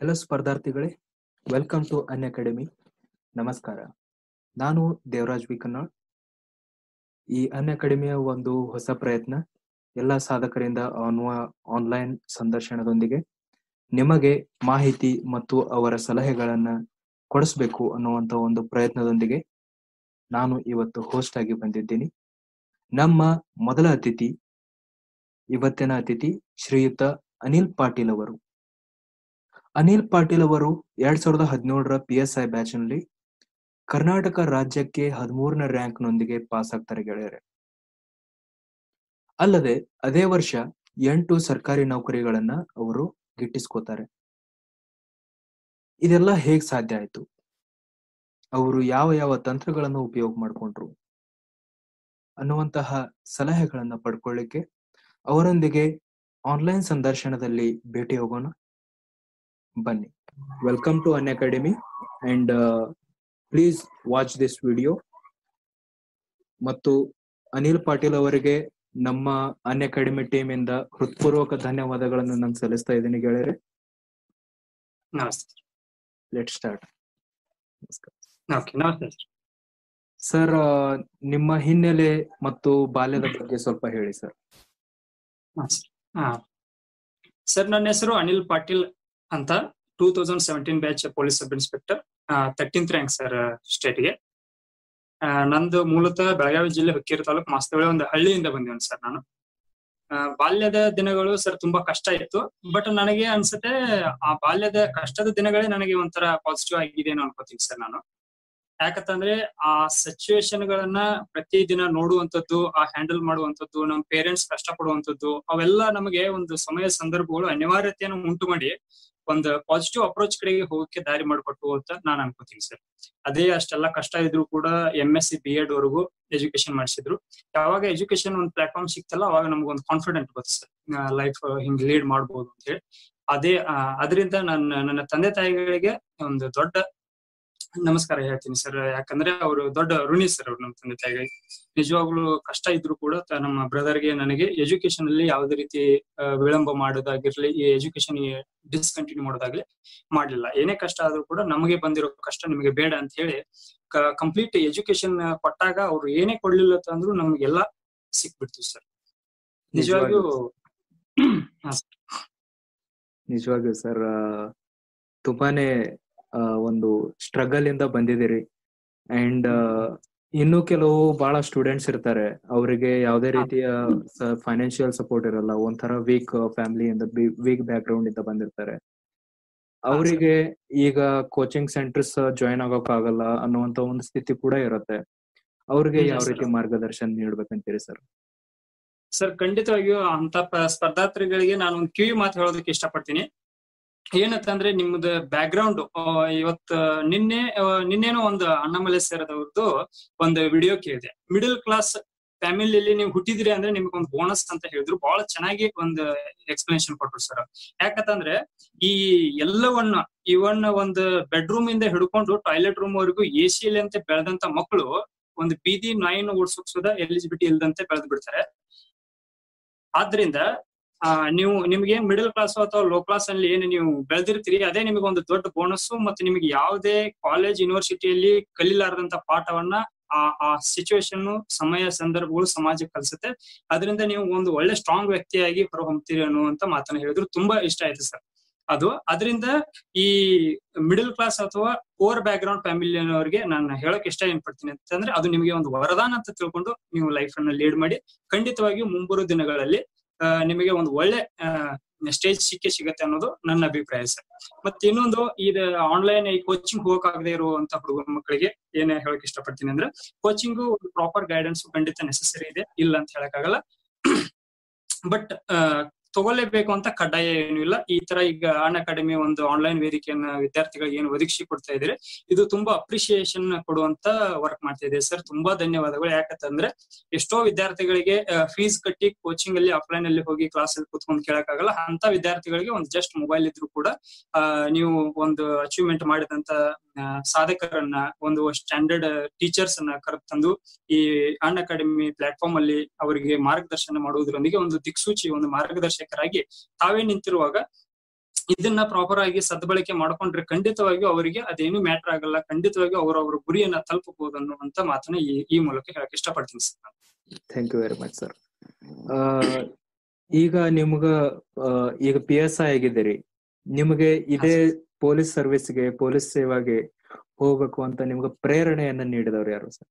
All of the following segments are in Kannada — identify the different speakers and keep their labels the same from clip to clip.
Speaker 1: ಹೆಲೋ ಸ್ಪರ್ಧಾರ್ಥಿಗಳೇ. ವೆಲ್ಕಮ್ ಟು ಅನ್ ಅಕಾಡೆಮಿ ನಮಸ್ಕಾರ. ನಾನು ದೇವರಾಜ್ ಕನ್ನಾಳ್ ಈ ಅನ್ ಅಕಾಡೆಮಿಯ ಒಂದು ಹೊಸ ಪ್ರಯತ್ನ ಎಲ್ಲ ಸಾಧಕರಿಂದ ಅನ್ನುವ ಆನ್ಲೈನ್ ಸಂದರ್ಶನದೊಂದಿಗೆ ನಿಮಗೆ ಮಾಹಿತಿ ಮತ್ತು ಅವರ ಸಲಹೆಗಳನ್ನ ಕೊಡಿಸ್ಬೇಕು ಅನ್ನುವಂತ ಒಂದು ಪ್ರಯತ್ನದೊಂದಿಗೆ ನಾನು ಇವತ್ತು ಹೋಸ್ಟ್ ಆಗಿ ಬಂದಿದ್ದೀನಿ. ನಮ್ಮ ಮೊದಲ ಅತಿಥಿ, ಇವತ್ತಿನ ಅತಿಥಿ ಶ್ರೀಯುತ ಅನಿಲ್ ಪಾಟೀಲ್ ಅವರು. ಅನಿಲ್ ಪಾಟೀಲ್ ಅವರು ಎರಡ್ ಸಾವಿರದ ಹದಿನೇಳರ ಪಿ ಎಸ್ ಐ ಬ್ಯಾಚ್ನಲ್ಲಿ ಕರ್ನಾಟಕ ರಾಜ್ಯಕ್ಕೆ ಹದಿಮೂರನೇ ರ್ಯಾಂಕ್ ನೊಂದಿಗೆ ಪಾಸ್ ಆಗ್ತಾರೆ ಗೆಳೆಯರೆ. ಅಲ್ಲದೆ ಅದೇ ವರ್ಷ ಎಂಟು ಸರ್ಕಾರಿ ನೌಕರಿಗಳನ್ನ ಅವರು ಗಿಟ್ಟಿಸ್ಕೋತಾರೆ. ಇದೆಲ್ಲ ಹೇಗ್ ಸಾಧ್ಯ ಆಯ್ತು? ಅವರು ಯಾವ ಯಾವ ತಂತ್ರಗಳನ್ನು ಉಪಯೋಗ ಮಾಡಿಕೊಂಡ್ರು? ಅನ್ನುವಂತಹ ಸಲಹೆಗಳನ್ನ ಪಡ್ಕೊಳ್ಳಿಕ್ಕೆ ಅವರೊಂದಿಗೆ ಆನ್ಲೈನ್ ಸಂದರ್ಶನದಲ್ಲಿ ಭೇಟಿ ಹೋಗೋಣ. ಬನ್ನಿ. Welcome to Unacademy and please watch this video ಮತ್ತು ಅನಿಲ್ ಪಾಟೀಲ್ ಅವರಿಗೆ ನಮ್ಮ ಅನ್ ಅಕಾಡೆಮಿ ಟೀಮ್ ಇಂದ ಹೃತ್ಪೂರ್ವಕ ಧನ್ಯವಾದಗಳನ್ನು ನಾನು ಸಲ್ಲಿಸ್ತಾ ಇದ್ದೀನಿ ಗೆಳೆಯರೆ.
Speaker 2: ನಮಸ್ತೆ.
Speaker 1: ಲೆಟ್ ಸ್ಟಾರ್ಟ್ ಸರ್ ನಿಮ್ಮ ಹಿನ್ನೆಲೆ ಮತ್ತು ಬಾಲ್ಯದ ಬಗ್ಗೆ ಸ್ವಲ್ಪ ಹೇಳಿ ಸರ್
Speaker 2: ಸರ್ ನನ್ನ ಹೆಸರು ಅನಿಲ್ ಪಾಟೀಲ್ ಅಂತ. Two thousand seventeen batch police sub inspector thirteenth rank sir ಸ್ಟೇಟ್ಗೆ ನಂದು ಮೂಲತಃ ಬೆಳಗಾವಿ ಜಿಲ್ಲೆ ಹುಕ್ಕೇರಿ ತಾಲೂಕು ಮಾಸ್ತವಳೆ ಒಂದು ಹಳ್ಳಿಯಿಂದ ಬಂದಿವನ್ ಸರ್ ನಾನು. ಬಾಲ್ಯದ ದಿನಗಳು ಸರ್ ತುಂಬಾ ಕಷ್ಟ ಇತ್ತು ಬಟ್ ನನಗೆ ಅನ್ಸುತ್ತೆ ಆ ಬಾಲ್ಯದ ಕಷ್ಟದ ದಿನಗಳೇ ನನಗೆ ಒಂಥರ ಪಾಸಿಟಿವ್ ಆಗಿದೆ ಅನ್ಕೋತೀನಿ ಸರ್ ನಾನು. ಯಾಕಂತಂದ್ರೆ ಆ ಸಿಚುವೇಶನ್ ಗಳನ್ನ ಪ್ರತಿ ದಿನ ನೋಡುವಂತದ್ದು ಆ ಹ್ಯಾಂಡಲ್ ಮಾಡುವಂತದ್ದು ನಮ್ಮ ಪೇರೆಂಟ್ಸ್ ಕಷ್ಟ ಪಡುವಂತದ್ದು ಅವೆಲ್ಲ ನಮಗೆ ಒಂದು ಸಮಯ ಸಂದರ್ಭಗಳು ಅನಿವಾರ್ಯತೆಯನ್ನು ಉಂಟು ಮಾಡಿ ಒಂದು ಪಾಸಿಟಿವ್ ಅಪ್ರೋಚ್ ಕಡೆಗೆ ಹೋಗಕ್ಕೆ ದಾರಿ ಮಾಡಿಕೊಟ್ಟು ಅಂತ ನಾನು ಅನ್ಕೋತೀನಿ ಸರ್ ಅದೇ ಅಷ್ಟೆಲ್ಲ ಕಷ್ಟ ಇದ್ರು ಕೂಡ M S C B Ed ವರೆಗೂ ಎಜುಕೇಶನ್ ಮಾಡಿಸಿದ್ರು. ಯಾವಾಗ ಎಜುಕೇಶನ್ ಒಂದು ಪ್ಲಾಟ್ಫಾರ್ಮ್ ಸಿಕ್ತಲ್ಲ ಅವಾಗ ನಮ್ಗೊಂದು ಕಾನ್ಫಿಡೆಂಟ್ ಬರುತ್ತೆ ಸರ್ ಲೈಫ್ ಹಿಂಗ್ ಲೀಡ್ ಮಾಡ್ಬೋದು ಅಂತ ಹೇಳಿ. ಅದೇ ಅದರಿಂದ ನನ್ನ ನನ್ನ ತಂದೆ ತಾಯಿಗಳಿಗೆ ಒಂದು ದೊಡ್ಡ ನಮಸ್ಕಾರ ಹೇಳ್ತೀನಿ ಸರ್ ಯಾಕಂದ್ರೆ ಅವರು ದೊಡ್ಡ ಋಣಿ ಸರ್ ಅವ್ರು ನಮ್ಮ ತಂದೆ ತಾಯಿಗೆ. ನಿಜವಾಗ್ಲೂ ಕಷ್ಟ ಇದ್ರು ಕೂಡ ನಮ್ಮ ಬ್ರದರ್ಗೆ ನನಗೆ ಎಜುಕೇಶನ್ ಅಲ್ಲಿ ಯಾವುದೇ ರೀತಿ ವಿಳಂಬ ಮಾಡೋದಾಗಿರ್ಲಿ ಈ ಎಜುಕೇಶನ್ ಡಿಸ್ಕಂಟಿನ್ಯೂ ಮಾಡೋದಾಗ್ಲಿ ಮಾಡ್ಲಿಲ್ಲ. ಏನೇ ಕಷ್ಟ ಆದ್ರೂ ಕೂಡ ನಮಗೆ ಬಂದಿರೋ ಕಷ್ಟ ನಿಮಗೆ ಬೇಡ ಅಂತ ಹೇಳಿ ಕಂಪ್ಲೀಟ್ ಎಜುಕೇಶನ್ ಕೊಟ್ಟಾಗ ಅವ್ರು ಏನೇ ಕೊಡ್ಲಿಲ್ಲ ಅಂದ್ರು ನಮ್ಗೆಲ್ಲ ಸಿಕ್ಬಿಡ್ತು ಸರ್ ನಿಜವಾಗ್ಲೂ
Speaker 1: ನಿಜವಾಗಿಯೂ ಸರ್ ತುಂಬಾನೇ ಒಂದು ಸ್ಟ್ರಗಲ್ ಇಂದ ಬಂದಿದ್ದೀರಿ. ಅಂಡ್ ಇನ್ನು ಕೆಲವು ಬಹಳ ಸ್ಟೂಡೆಂಟ್ಸ್ ಇರ್ತಾರೆ. ಅವರಿಗೆ ಯಾವುದೇ ರೀತಿಯ ಫೈನಾನ್ಷಿಯಲ್ ಸಪೋರ್ಟ್ ಇರಲ್ಲ. ಒಂಥರ ವೀಕ್ ಫ್ಯಾಮಿಲಿಯಿಂದ ವೀಕ್ ಬ್ಯಾಕ್ ಗ್ರೌಂಡ್ ಇಂದ ಬಂದಿರ್ತಾರೆ. ಅವರಿಗೆ ಈಗ ಕೋಚಿಂಗ್ ಸೆಂಟರ್ಸ್ ಜಾಯಿನ್ ಆಗೋಕ್ ಆಗಲ್ಲ ಅನ್ನುವಂತ ಒಂದು ಸ್ಥಿತಿ ಕೂಡ ಇರುತ್ತೆ. ಅವ್ರಿಗೆ ಯಾವ ರೀತಿ ಮಾರ್ಗದರ್ಶನ ನೀಡ್ಬೇಕಂತೀರಿ ಸರ್?
Speaker 2: ಸರ್ ಖಂಡಿತವಾಗಿಯೂ ಅಂತ ಸ್ಪರ್ಧಾರ್ಥಿಗಳಿಗೆ ನಾನು ಒಂದು ಕಿವಿ ಮಾತು ಹೇಳೋದಕ್ಕೆ ಇಷ್ಟಪಡ್ತೀನಿ. ಏನಂತಂದ್ರೆ ನಿಮ್ದು ಬ್ಯಾಕ್ ಗ್ರೌಂಡ್ ಇವತ್ ನಿನ್ನೆ ನಿನ್ನೇನೋ ಒಂದು ಅಣ್ಣಮಲೆ ಸೇರದವ್ರದ್ದು ಒಂದು ವಿಡಿಯೋ ಕೇಳಿದೆ. ಮಿಡಲ್ ಕ್ಲಾಸ್ ಫ್ಯಾಮಿಲಿಯಲ್ಲಿ ನೀವು ಹುಟ್ಟಿದ್ರಿ ಅಂದ್ರೆ ನಿಮ್ಗೆ ಒಂದು ಬೋನಸ್ ಅಂತ ಹೇಳಿದ್ರು. ಬಹಳ ಚೆನ್ನಾಗಿ ಒಂದು ಎಕ್ಸ್ಪ್ಲನೇಷನ್ ಕೊಟ್ರು ಸರ್ ಯಾಕಂತಂದ್ರೆ ಈ ಎಲ್ಲವನ್ನ ಇವನ್ ಒಂದು ಬೆಡ್ರೂಮ್ ಇಂದ ಹಿಡ್ಕೊಂಡು ಟಾಯ್ಲೆಟ್ ರೂಮ್ ವರೆಗೂ ಎ ಸಿಯಲ್ಲಿ ಅಂತ ಬೆಳೆದಂತ ಮಕ್ಕಳು ಒಂದು ಬೀದಿ ನಾಯಿನ ಓಡಿಸೋಕ್ ಸುದ ಎಲಿಜಿಬಿಲಿಟಿ ಇಲ್ದಂತೆ ಬೆಳೆದ್ ಬಿಡ್ತಾರೆ. ಆದ್ರಿಂದ ನೀವು ನಿಮ್ಗೆ ಮಿಡಲ್ ಕ್ಲಾಸ್ ಅಥವಾ ಲೋ ಕ್ಲಾಸ್ ಅಲ್ಲಿ ಏನು ನೀವು ಬೆಳೆದಿರ್ತೀರಿ, ಅದೇ ನಿಮಗೆ ಒಂದು ದೊಡ್ಡ ಬೋನಸ್ ಮತ್ತೆ ನಿಮಗೆ ಯಾವುದೇ ಕಾಲೇಜ್ ಯೂನಿವರ್ಸಿಟಿಯಲ್ಲಿ ಕಲಿಲಾರದಂತ ಪಾಠವನ್ನ ಆ ಆ ಸಿಚುವೇಶನ್ ಸಮಯ, ಸಂದರ್ಭಗಳು ಸಮಾಜಕ್ಕೆ ಕಲಿಸುತ್ತೆ. ಅದರಿಂದ ನೀವು ಒಂದು ಒಳ್ಳೆ ಸ್ಟ್ರಾಂಗ್ ವ್ಯಕ್ತಿಯಾಗಿ ಹೊರಹೊಮ್ತೀರಿ ಅನ್ನುವಂತ ಮಾತನ್ನ ಹೇಳಿದ್ರು. ತುಂಬಾ ಇಷ್ಟ ಆಯ್ತು ಸರ್. ಅದು. ಅದರಿಂದ ಈ ಮಿಡಲ್ ಕ್ಲಾಸ್ ಅಥವಾ ಪೋರ್ ಬ್ಯಾಕ್ ಗ್ರೌಂಡ್ ಫ್ಯಾಮಿಲಿಯವರಿಗೆ ನಾನು ಹೇಳಕ್ ಇಷ್ಟ ಏನ್ ಪಡ್ತೀನಿ ಅಂತಂದ್ರೆ ಅದು ನಿಮಗೆ ಒಂದು ವರದಾನ ಅಂತ ತಿಳ್ಕೊಂಡು ನೀವು ಲೈಫ್ ಅನ್ನ ಲೀಡ್ ಮಾಡಿ, ಖಂಡಿತವಾಗಿಯೂ ಮುಂಬರುವ ದಿನಗಳಲ್ಲಿ ನಿಮಗೆ ಒಂದು ಒಳ್ಳೆ ಸ್ಟೇಜ್ ಸಿಕ್ಕೇ ಸಿಗತ್ತೆ ಅನ್ನೋದು ನನ್ನ ಅಭಿಪ್ರಾಯ ಸರ್. ಮತ್ತೆ ಇನ್ನೊಂದು ಈ ಆನ್ಲೈನ್ ಈ ಕೋಚಿಂಗ್ ಹೋಗಕ್ಕಾಗದೇ ಇರುವಂತ ಹುಡುಗ ಮಕ್ಕಳಿಗೆ ಏನೇ ಹೇಳಕ್ ಇಷ್ಟಪಡ್ತೀನಿ ಅಂದ್ರೆ ಕೋಚಿಂಗು ಪ್ರಾಪರ್ ಗೈಡೆನ್ಸ್ ಖಂಡಿತ ನೆಸೆಸರಿ ಇದೆ, ಇಲ್ಲ ಅಂತ ಹೇಳಕ್ಕಾಗಲ್ಲ. ಬಟ್ ತಗೊಳ್ಳೇಬೇಕು ಅಂತ ಕಡ್ಡಾಯ ಏನು ಇಲ್ಲ. ಈ ತರ ಈಗ ಅನ್ ಅಕಾಡೆಮಿ ಒಂದು ಆನ್ಲೈನ್ ವೇದಿಕೆಯನ್ನ ವಿದ್ಯಾರ್ಥಿಗಳಿಗೆ ಏನು ಒದಗಿಸಿ ಕೊಡ್ತಾ ಇದ್ರೆ ಇದು ತುಂಬಾ ಅಪ್ರಿಸಿಯೇಷನ್ ಕೊಡುವಂತ ವರ್ಕ್ ಮಾಡ್ತಾ ಇದೆ ಸರ್. ತುಂಬಾ ಧನ್ಯವಾದಗಳು. ಯಾಕಂತಂದ್ರೆ ಎಷ್ಟೋ ವಿದ್ಯಾರ್ಥಿಗಳಿಗೆ ಫೀಸ್ ಕಟ್ಟಿ ಕೋಚಿಂಗ್ ಅಲ್ಲಿ ಆಫ್ಲೈನ್ ಅಲ್ಲಿ ಹೋಗಿ ಕ್ಲಾಸ್ ಅಲ್ಲಿ ಕೂತ್ಕೊಂಡು ಕೇಳಕ್ಕಾಗಲ್ಲ. ಅಂತ ವಿದ್ಯಾರ್ಥಿಗಳಿಗೆ ಒಂದು ಜಸ್ಟ್ ಮೊಬೈಲ್ ಇದ್ರು ಕೂಡ ನೀವು ಒಂದು ಅಚೀವ್ಮೆಂಟ್ ಮಾಡಿದಂತ ಸಾಧಕರನ್ನ ಒಂದು ಸ್ಟ್ಯಾಂಡರ್ಡ್ ಟೀಚರ್ಸ್ ಅನ್ನ ಕರೆತಂದು ಈ ಅನ್ ಅಕಾಡೆಮಿ ಪ್ಲಾಟ್ಫಾರ್ಮ್ ಅಲ್ಲಿ ಅವರಿಗೆ ಮಾರ್ಗದರ್ಶನ ಮಾಡುವುದರೊಂದಿಗೆ ಒಂದು ದಿಕ್ಸೂಚಿ ಒಂದು ಮಾರ್ಗದರ್ಶಕರಾಗಿ ತಾವೇ ನಿಂತಿರುವಾಗ ಇದನ್ನ ಪ್ರಾಪರ್ ಆಗಿ ಸದ್ಬಳಕೆ ಮಾಡ್ಕೊಂಡ್ರೆ ಖಂಡಿತವಾಗಿ ಅವರಿಗೆ ಅದೇನು ಮ್ಯಾಟರ್ ಆಗಲ್ಲ ಖಂಡಿತವಾಗಿ ಅವರ ಅವರ ಗುರಿಯನ್ನ ತಲುಪಬಹುದು ಅನ್ನುವಂತ ಮಾತನ್ನ ಈ ಈ ಮೂಲಕ ಹೇಳಕ್ ಇಷ್ಟಪಡ್ತೀನಿ sir
Speaker 1: thank you very much sir ಈಗ ನಿಮ್ಗ ಈಗ ಪಿ ಎಸ್ ಐ ಆಗಿದ್ದೀರಿ. ನಿಮಗೆ ಇದೇ ಪೊಲೀಸ್ ಸರ್ವಿಸ್ಗೆ, ಪೊಲೀಸ್ ಸೇವಾಗೆ ಹೋಗ್ಬೇಕು ಅಂತ ನಿಮ್ಗೆ ಪ್ರೇರಣೆಯನ್ನ ನೀಡಿದವ್ರು ಯಾರು ಸರ್?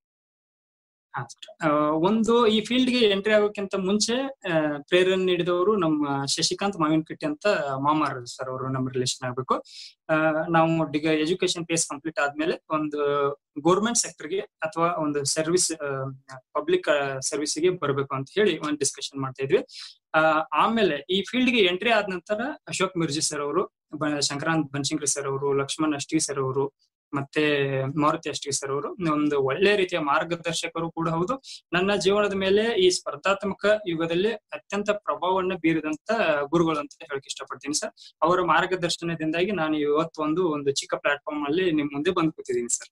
Speaker 2: ಒಂದು ಈ ಫೀಲ್ಡ್ಗೆ ಎಂಟ್ರಿ ಆಗೋಕ್ಕಿಂತ ಮುಂಚೆ ಪ್ರೇರಣೆ ನೀಡಿದವರು ನಮ್ಮ ಶಶಿಕಾಂತ್ ಮಾವಿನಕಟ್ಟಿ ಅಂತ ಮಾಮಾರ್ ಸರ್ ಅವರು ನಮ್ಮ ರಿಲೇಷನ್ ಆಗ್ಬೇಕು. ನಾವು ಡಿಗ ಎಜುಕೇಶನ್ ಪೇಸ್ ಕಂಪ್ಲೀಟ್ ಆದ್ಮೇಲೆ ಒಂದು ಗೋರ್ಮೆಂಟ್ ಸೆಕ್ಟರ್ಗೆ ಅಥವಾ ಒಂದು ಸರ್ವಿಸ್ ಪಬ್ಲಿಕ್ ಸರ್ವಿಸ್ಗೆ ಬರಬೇಕು ಅಂತ ಹೇಳಿ ಒಂದು ಡಿಸ್ಕಷನ್ ಮಾಡ್ತಾ ಇದ್ವಿ. ಆಮೇಲೆ ಈ ಫೀಲ್ಡ್ಗೆ ಎಂಟ್ರಿ ಆದ ನಂತರ ಅಶೋಕ್ ಮಿರ್ಜಿ ಸರ್ ಅವರು ಸಂಕ್ರಾಂತ್ ಬನ್ಶಂಕರಿ ಸರ್ ಅವರು ಲಕ್ಷ್ಮಣ್ ಅಷ್ಟಿ ಸರ್ ಅವರು ಮತ್ತೆ ಮಾರುತಿ ಅಷ್ಟಿ ಸರ್ ಅವರು ಒಂದು ಒಳ್ಳೆ ರೀತಿಯ ಮಾರ್ಗದರ್ಶಕರು ಕೂಡ ಹೌದು. ನನ್ನ ಜೀವನದ ಮೇಲೆ ಈ ಸ್ಪರ್ಧಾತ್ಮಕ ಯುಗದಲ್ಲಿ ಅತ್ಯಂತ ಪ್ರಭಾವವನ್ನ ಬೀರಿದಂತ ಗುರುಗಳು ಅಂತ ಹೇಳಕ್ ಇಷ್ಟಪಡ್ತೀನಿ ಸರ್ ಅವರ ಮಾರ್ಗದರ್ಶನದಿಂದಾಗಿ ನಾನು ಇವತ್ತು ಒಂದು ಒಂದು ಚಿಕ್ಕ ಪ್ಲಾಟ್ಫಾರ್ಮ್ ಅಲ್ಲಿ ನಿಮ್ ಮುಂದೆ ಬಂದ್ ಕೂತಿದ್ದೀನಿ ಸರ್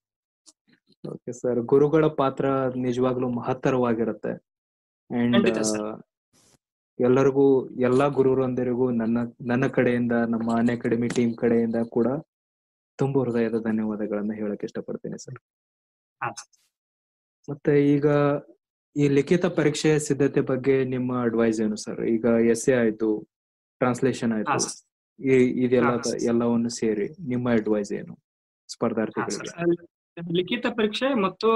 Speaker 1: ಓಕೆ ಸರ್ ಗುರುಗಳ ಪಾತ್ರ ನಿಜವಾಗ್ಲೂ ಮಹತ್ತರವಾಗಿರುತ್ತೆ. ಅಂಡ್. ಎಲ್ಲರಿಗೂ ಎಲ್ಲಾ ಗುರುವರೊಂದಿರಿಗೂ ನನ್ನ ನನ್ನ ಕಡೆಯಿಂದ ನಮ್ಮ ಅನ್ ಅಕಾಡೆಮಿ ಟೀಮ್ ಕಡೆಯಿಂದ ಕೂಡ ತುಂಬಾ ಹೃದಯದ ಧನ್ಯವಾದಗಳನ್ನ ಹೇಳಕ್ ಇಷ್ಟಪಡ್ತೇನೆ ಸರ್. ಮತ್ತೆ ಈಗ ಈ ಲಿಖಿತ ಪರೀಕ್ಷೆ ಸಿದ್ಧತೆ ಬಗ್ಗೆ ನಿಮ್ಮ ಅಡ್ವೈಸ್ ಏನು ಸರ್? ಈಗ ಎಸ್ ಎ ಆಯ್ತು ಟ್ರಾನ್ಸ್ಲೇಷನ್ ಆಯ್ತು ಈ- ಇದೆಲ್ಲ ಎಲ್ಲವನ್ನು ಸೇರಿ ನಿಮ್ಮ ಅಡ್ವೈಸ್ ಏನು? ಸ್ಪರ್ಧಾರ್ಥಿಗಳಿಗೆ.
Speaker 2: ಲಿಖಿತ ಪರೀಕ್ಷೆ ಮತ್ತು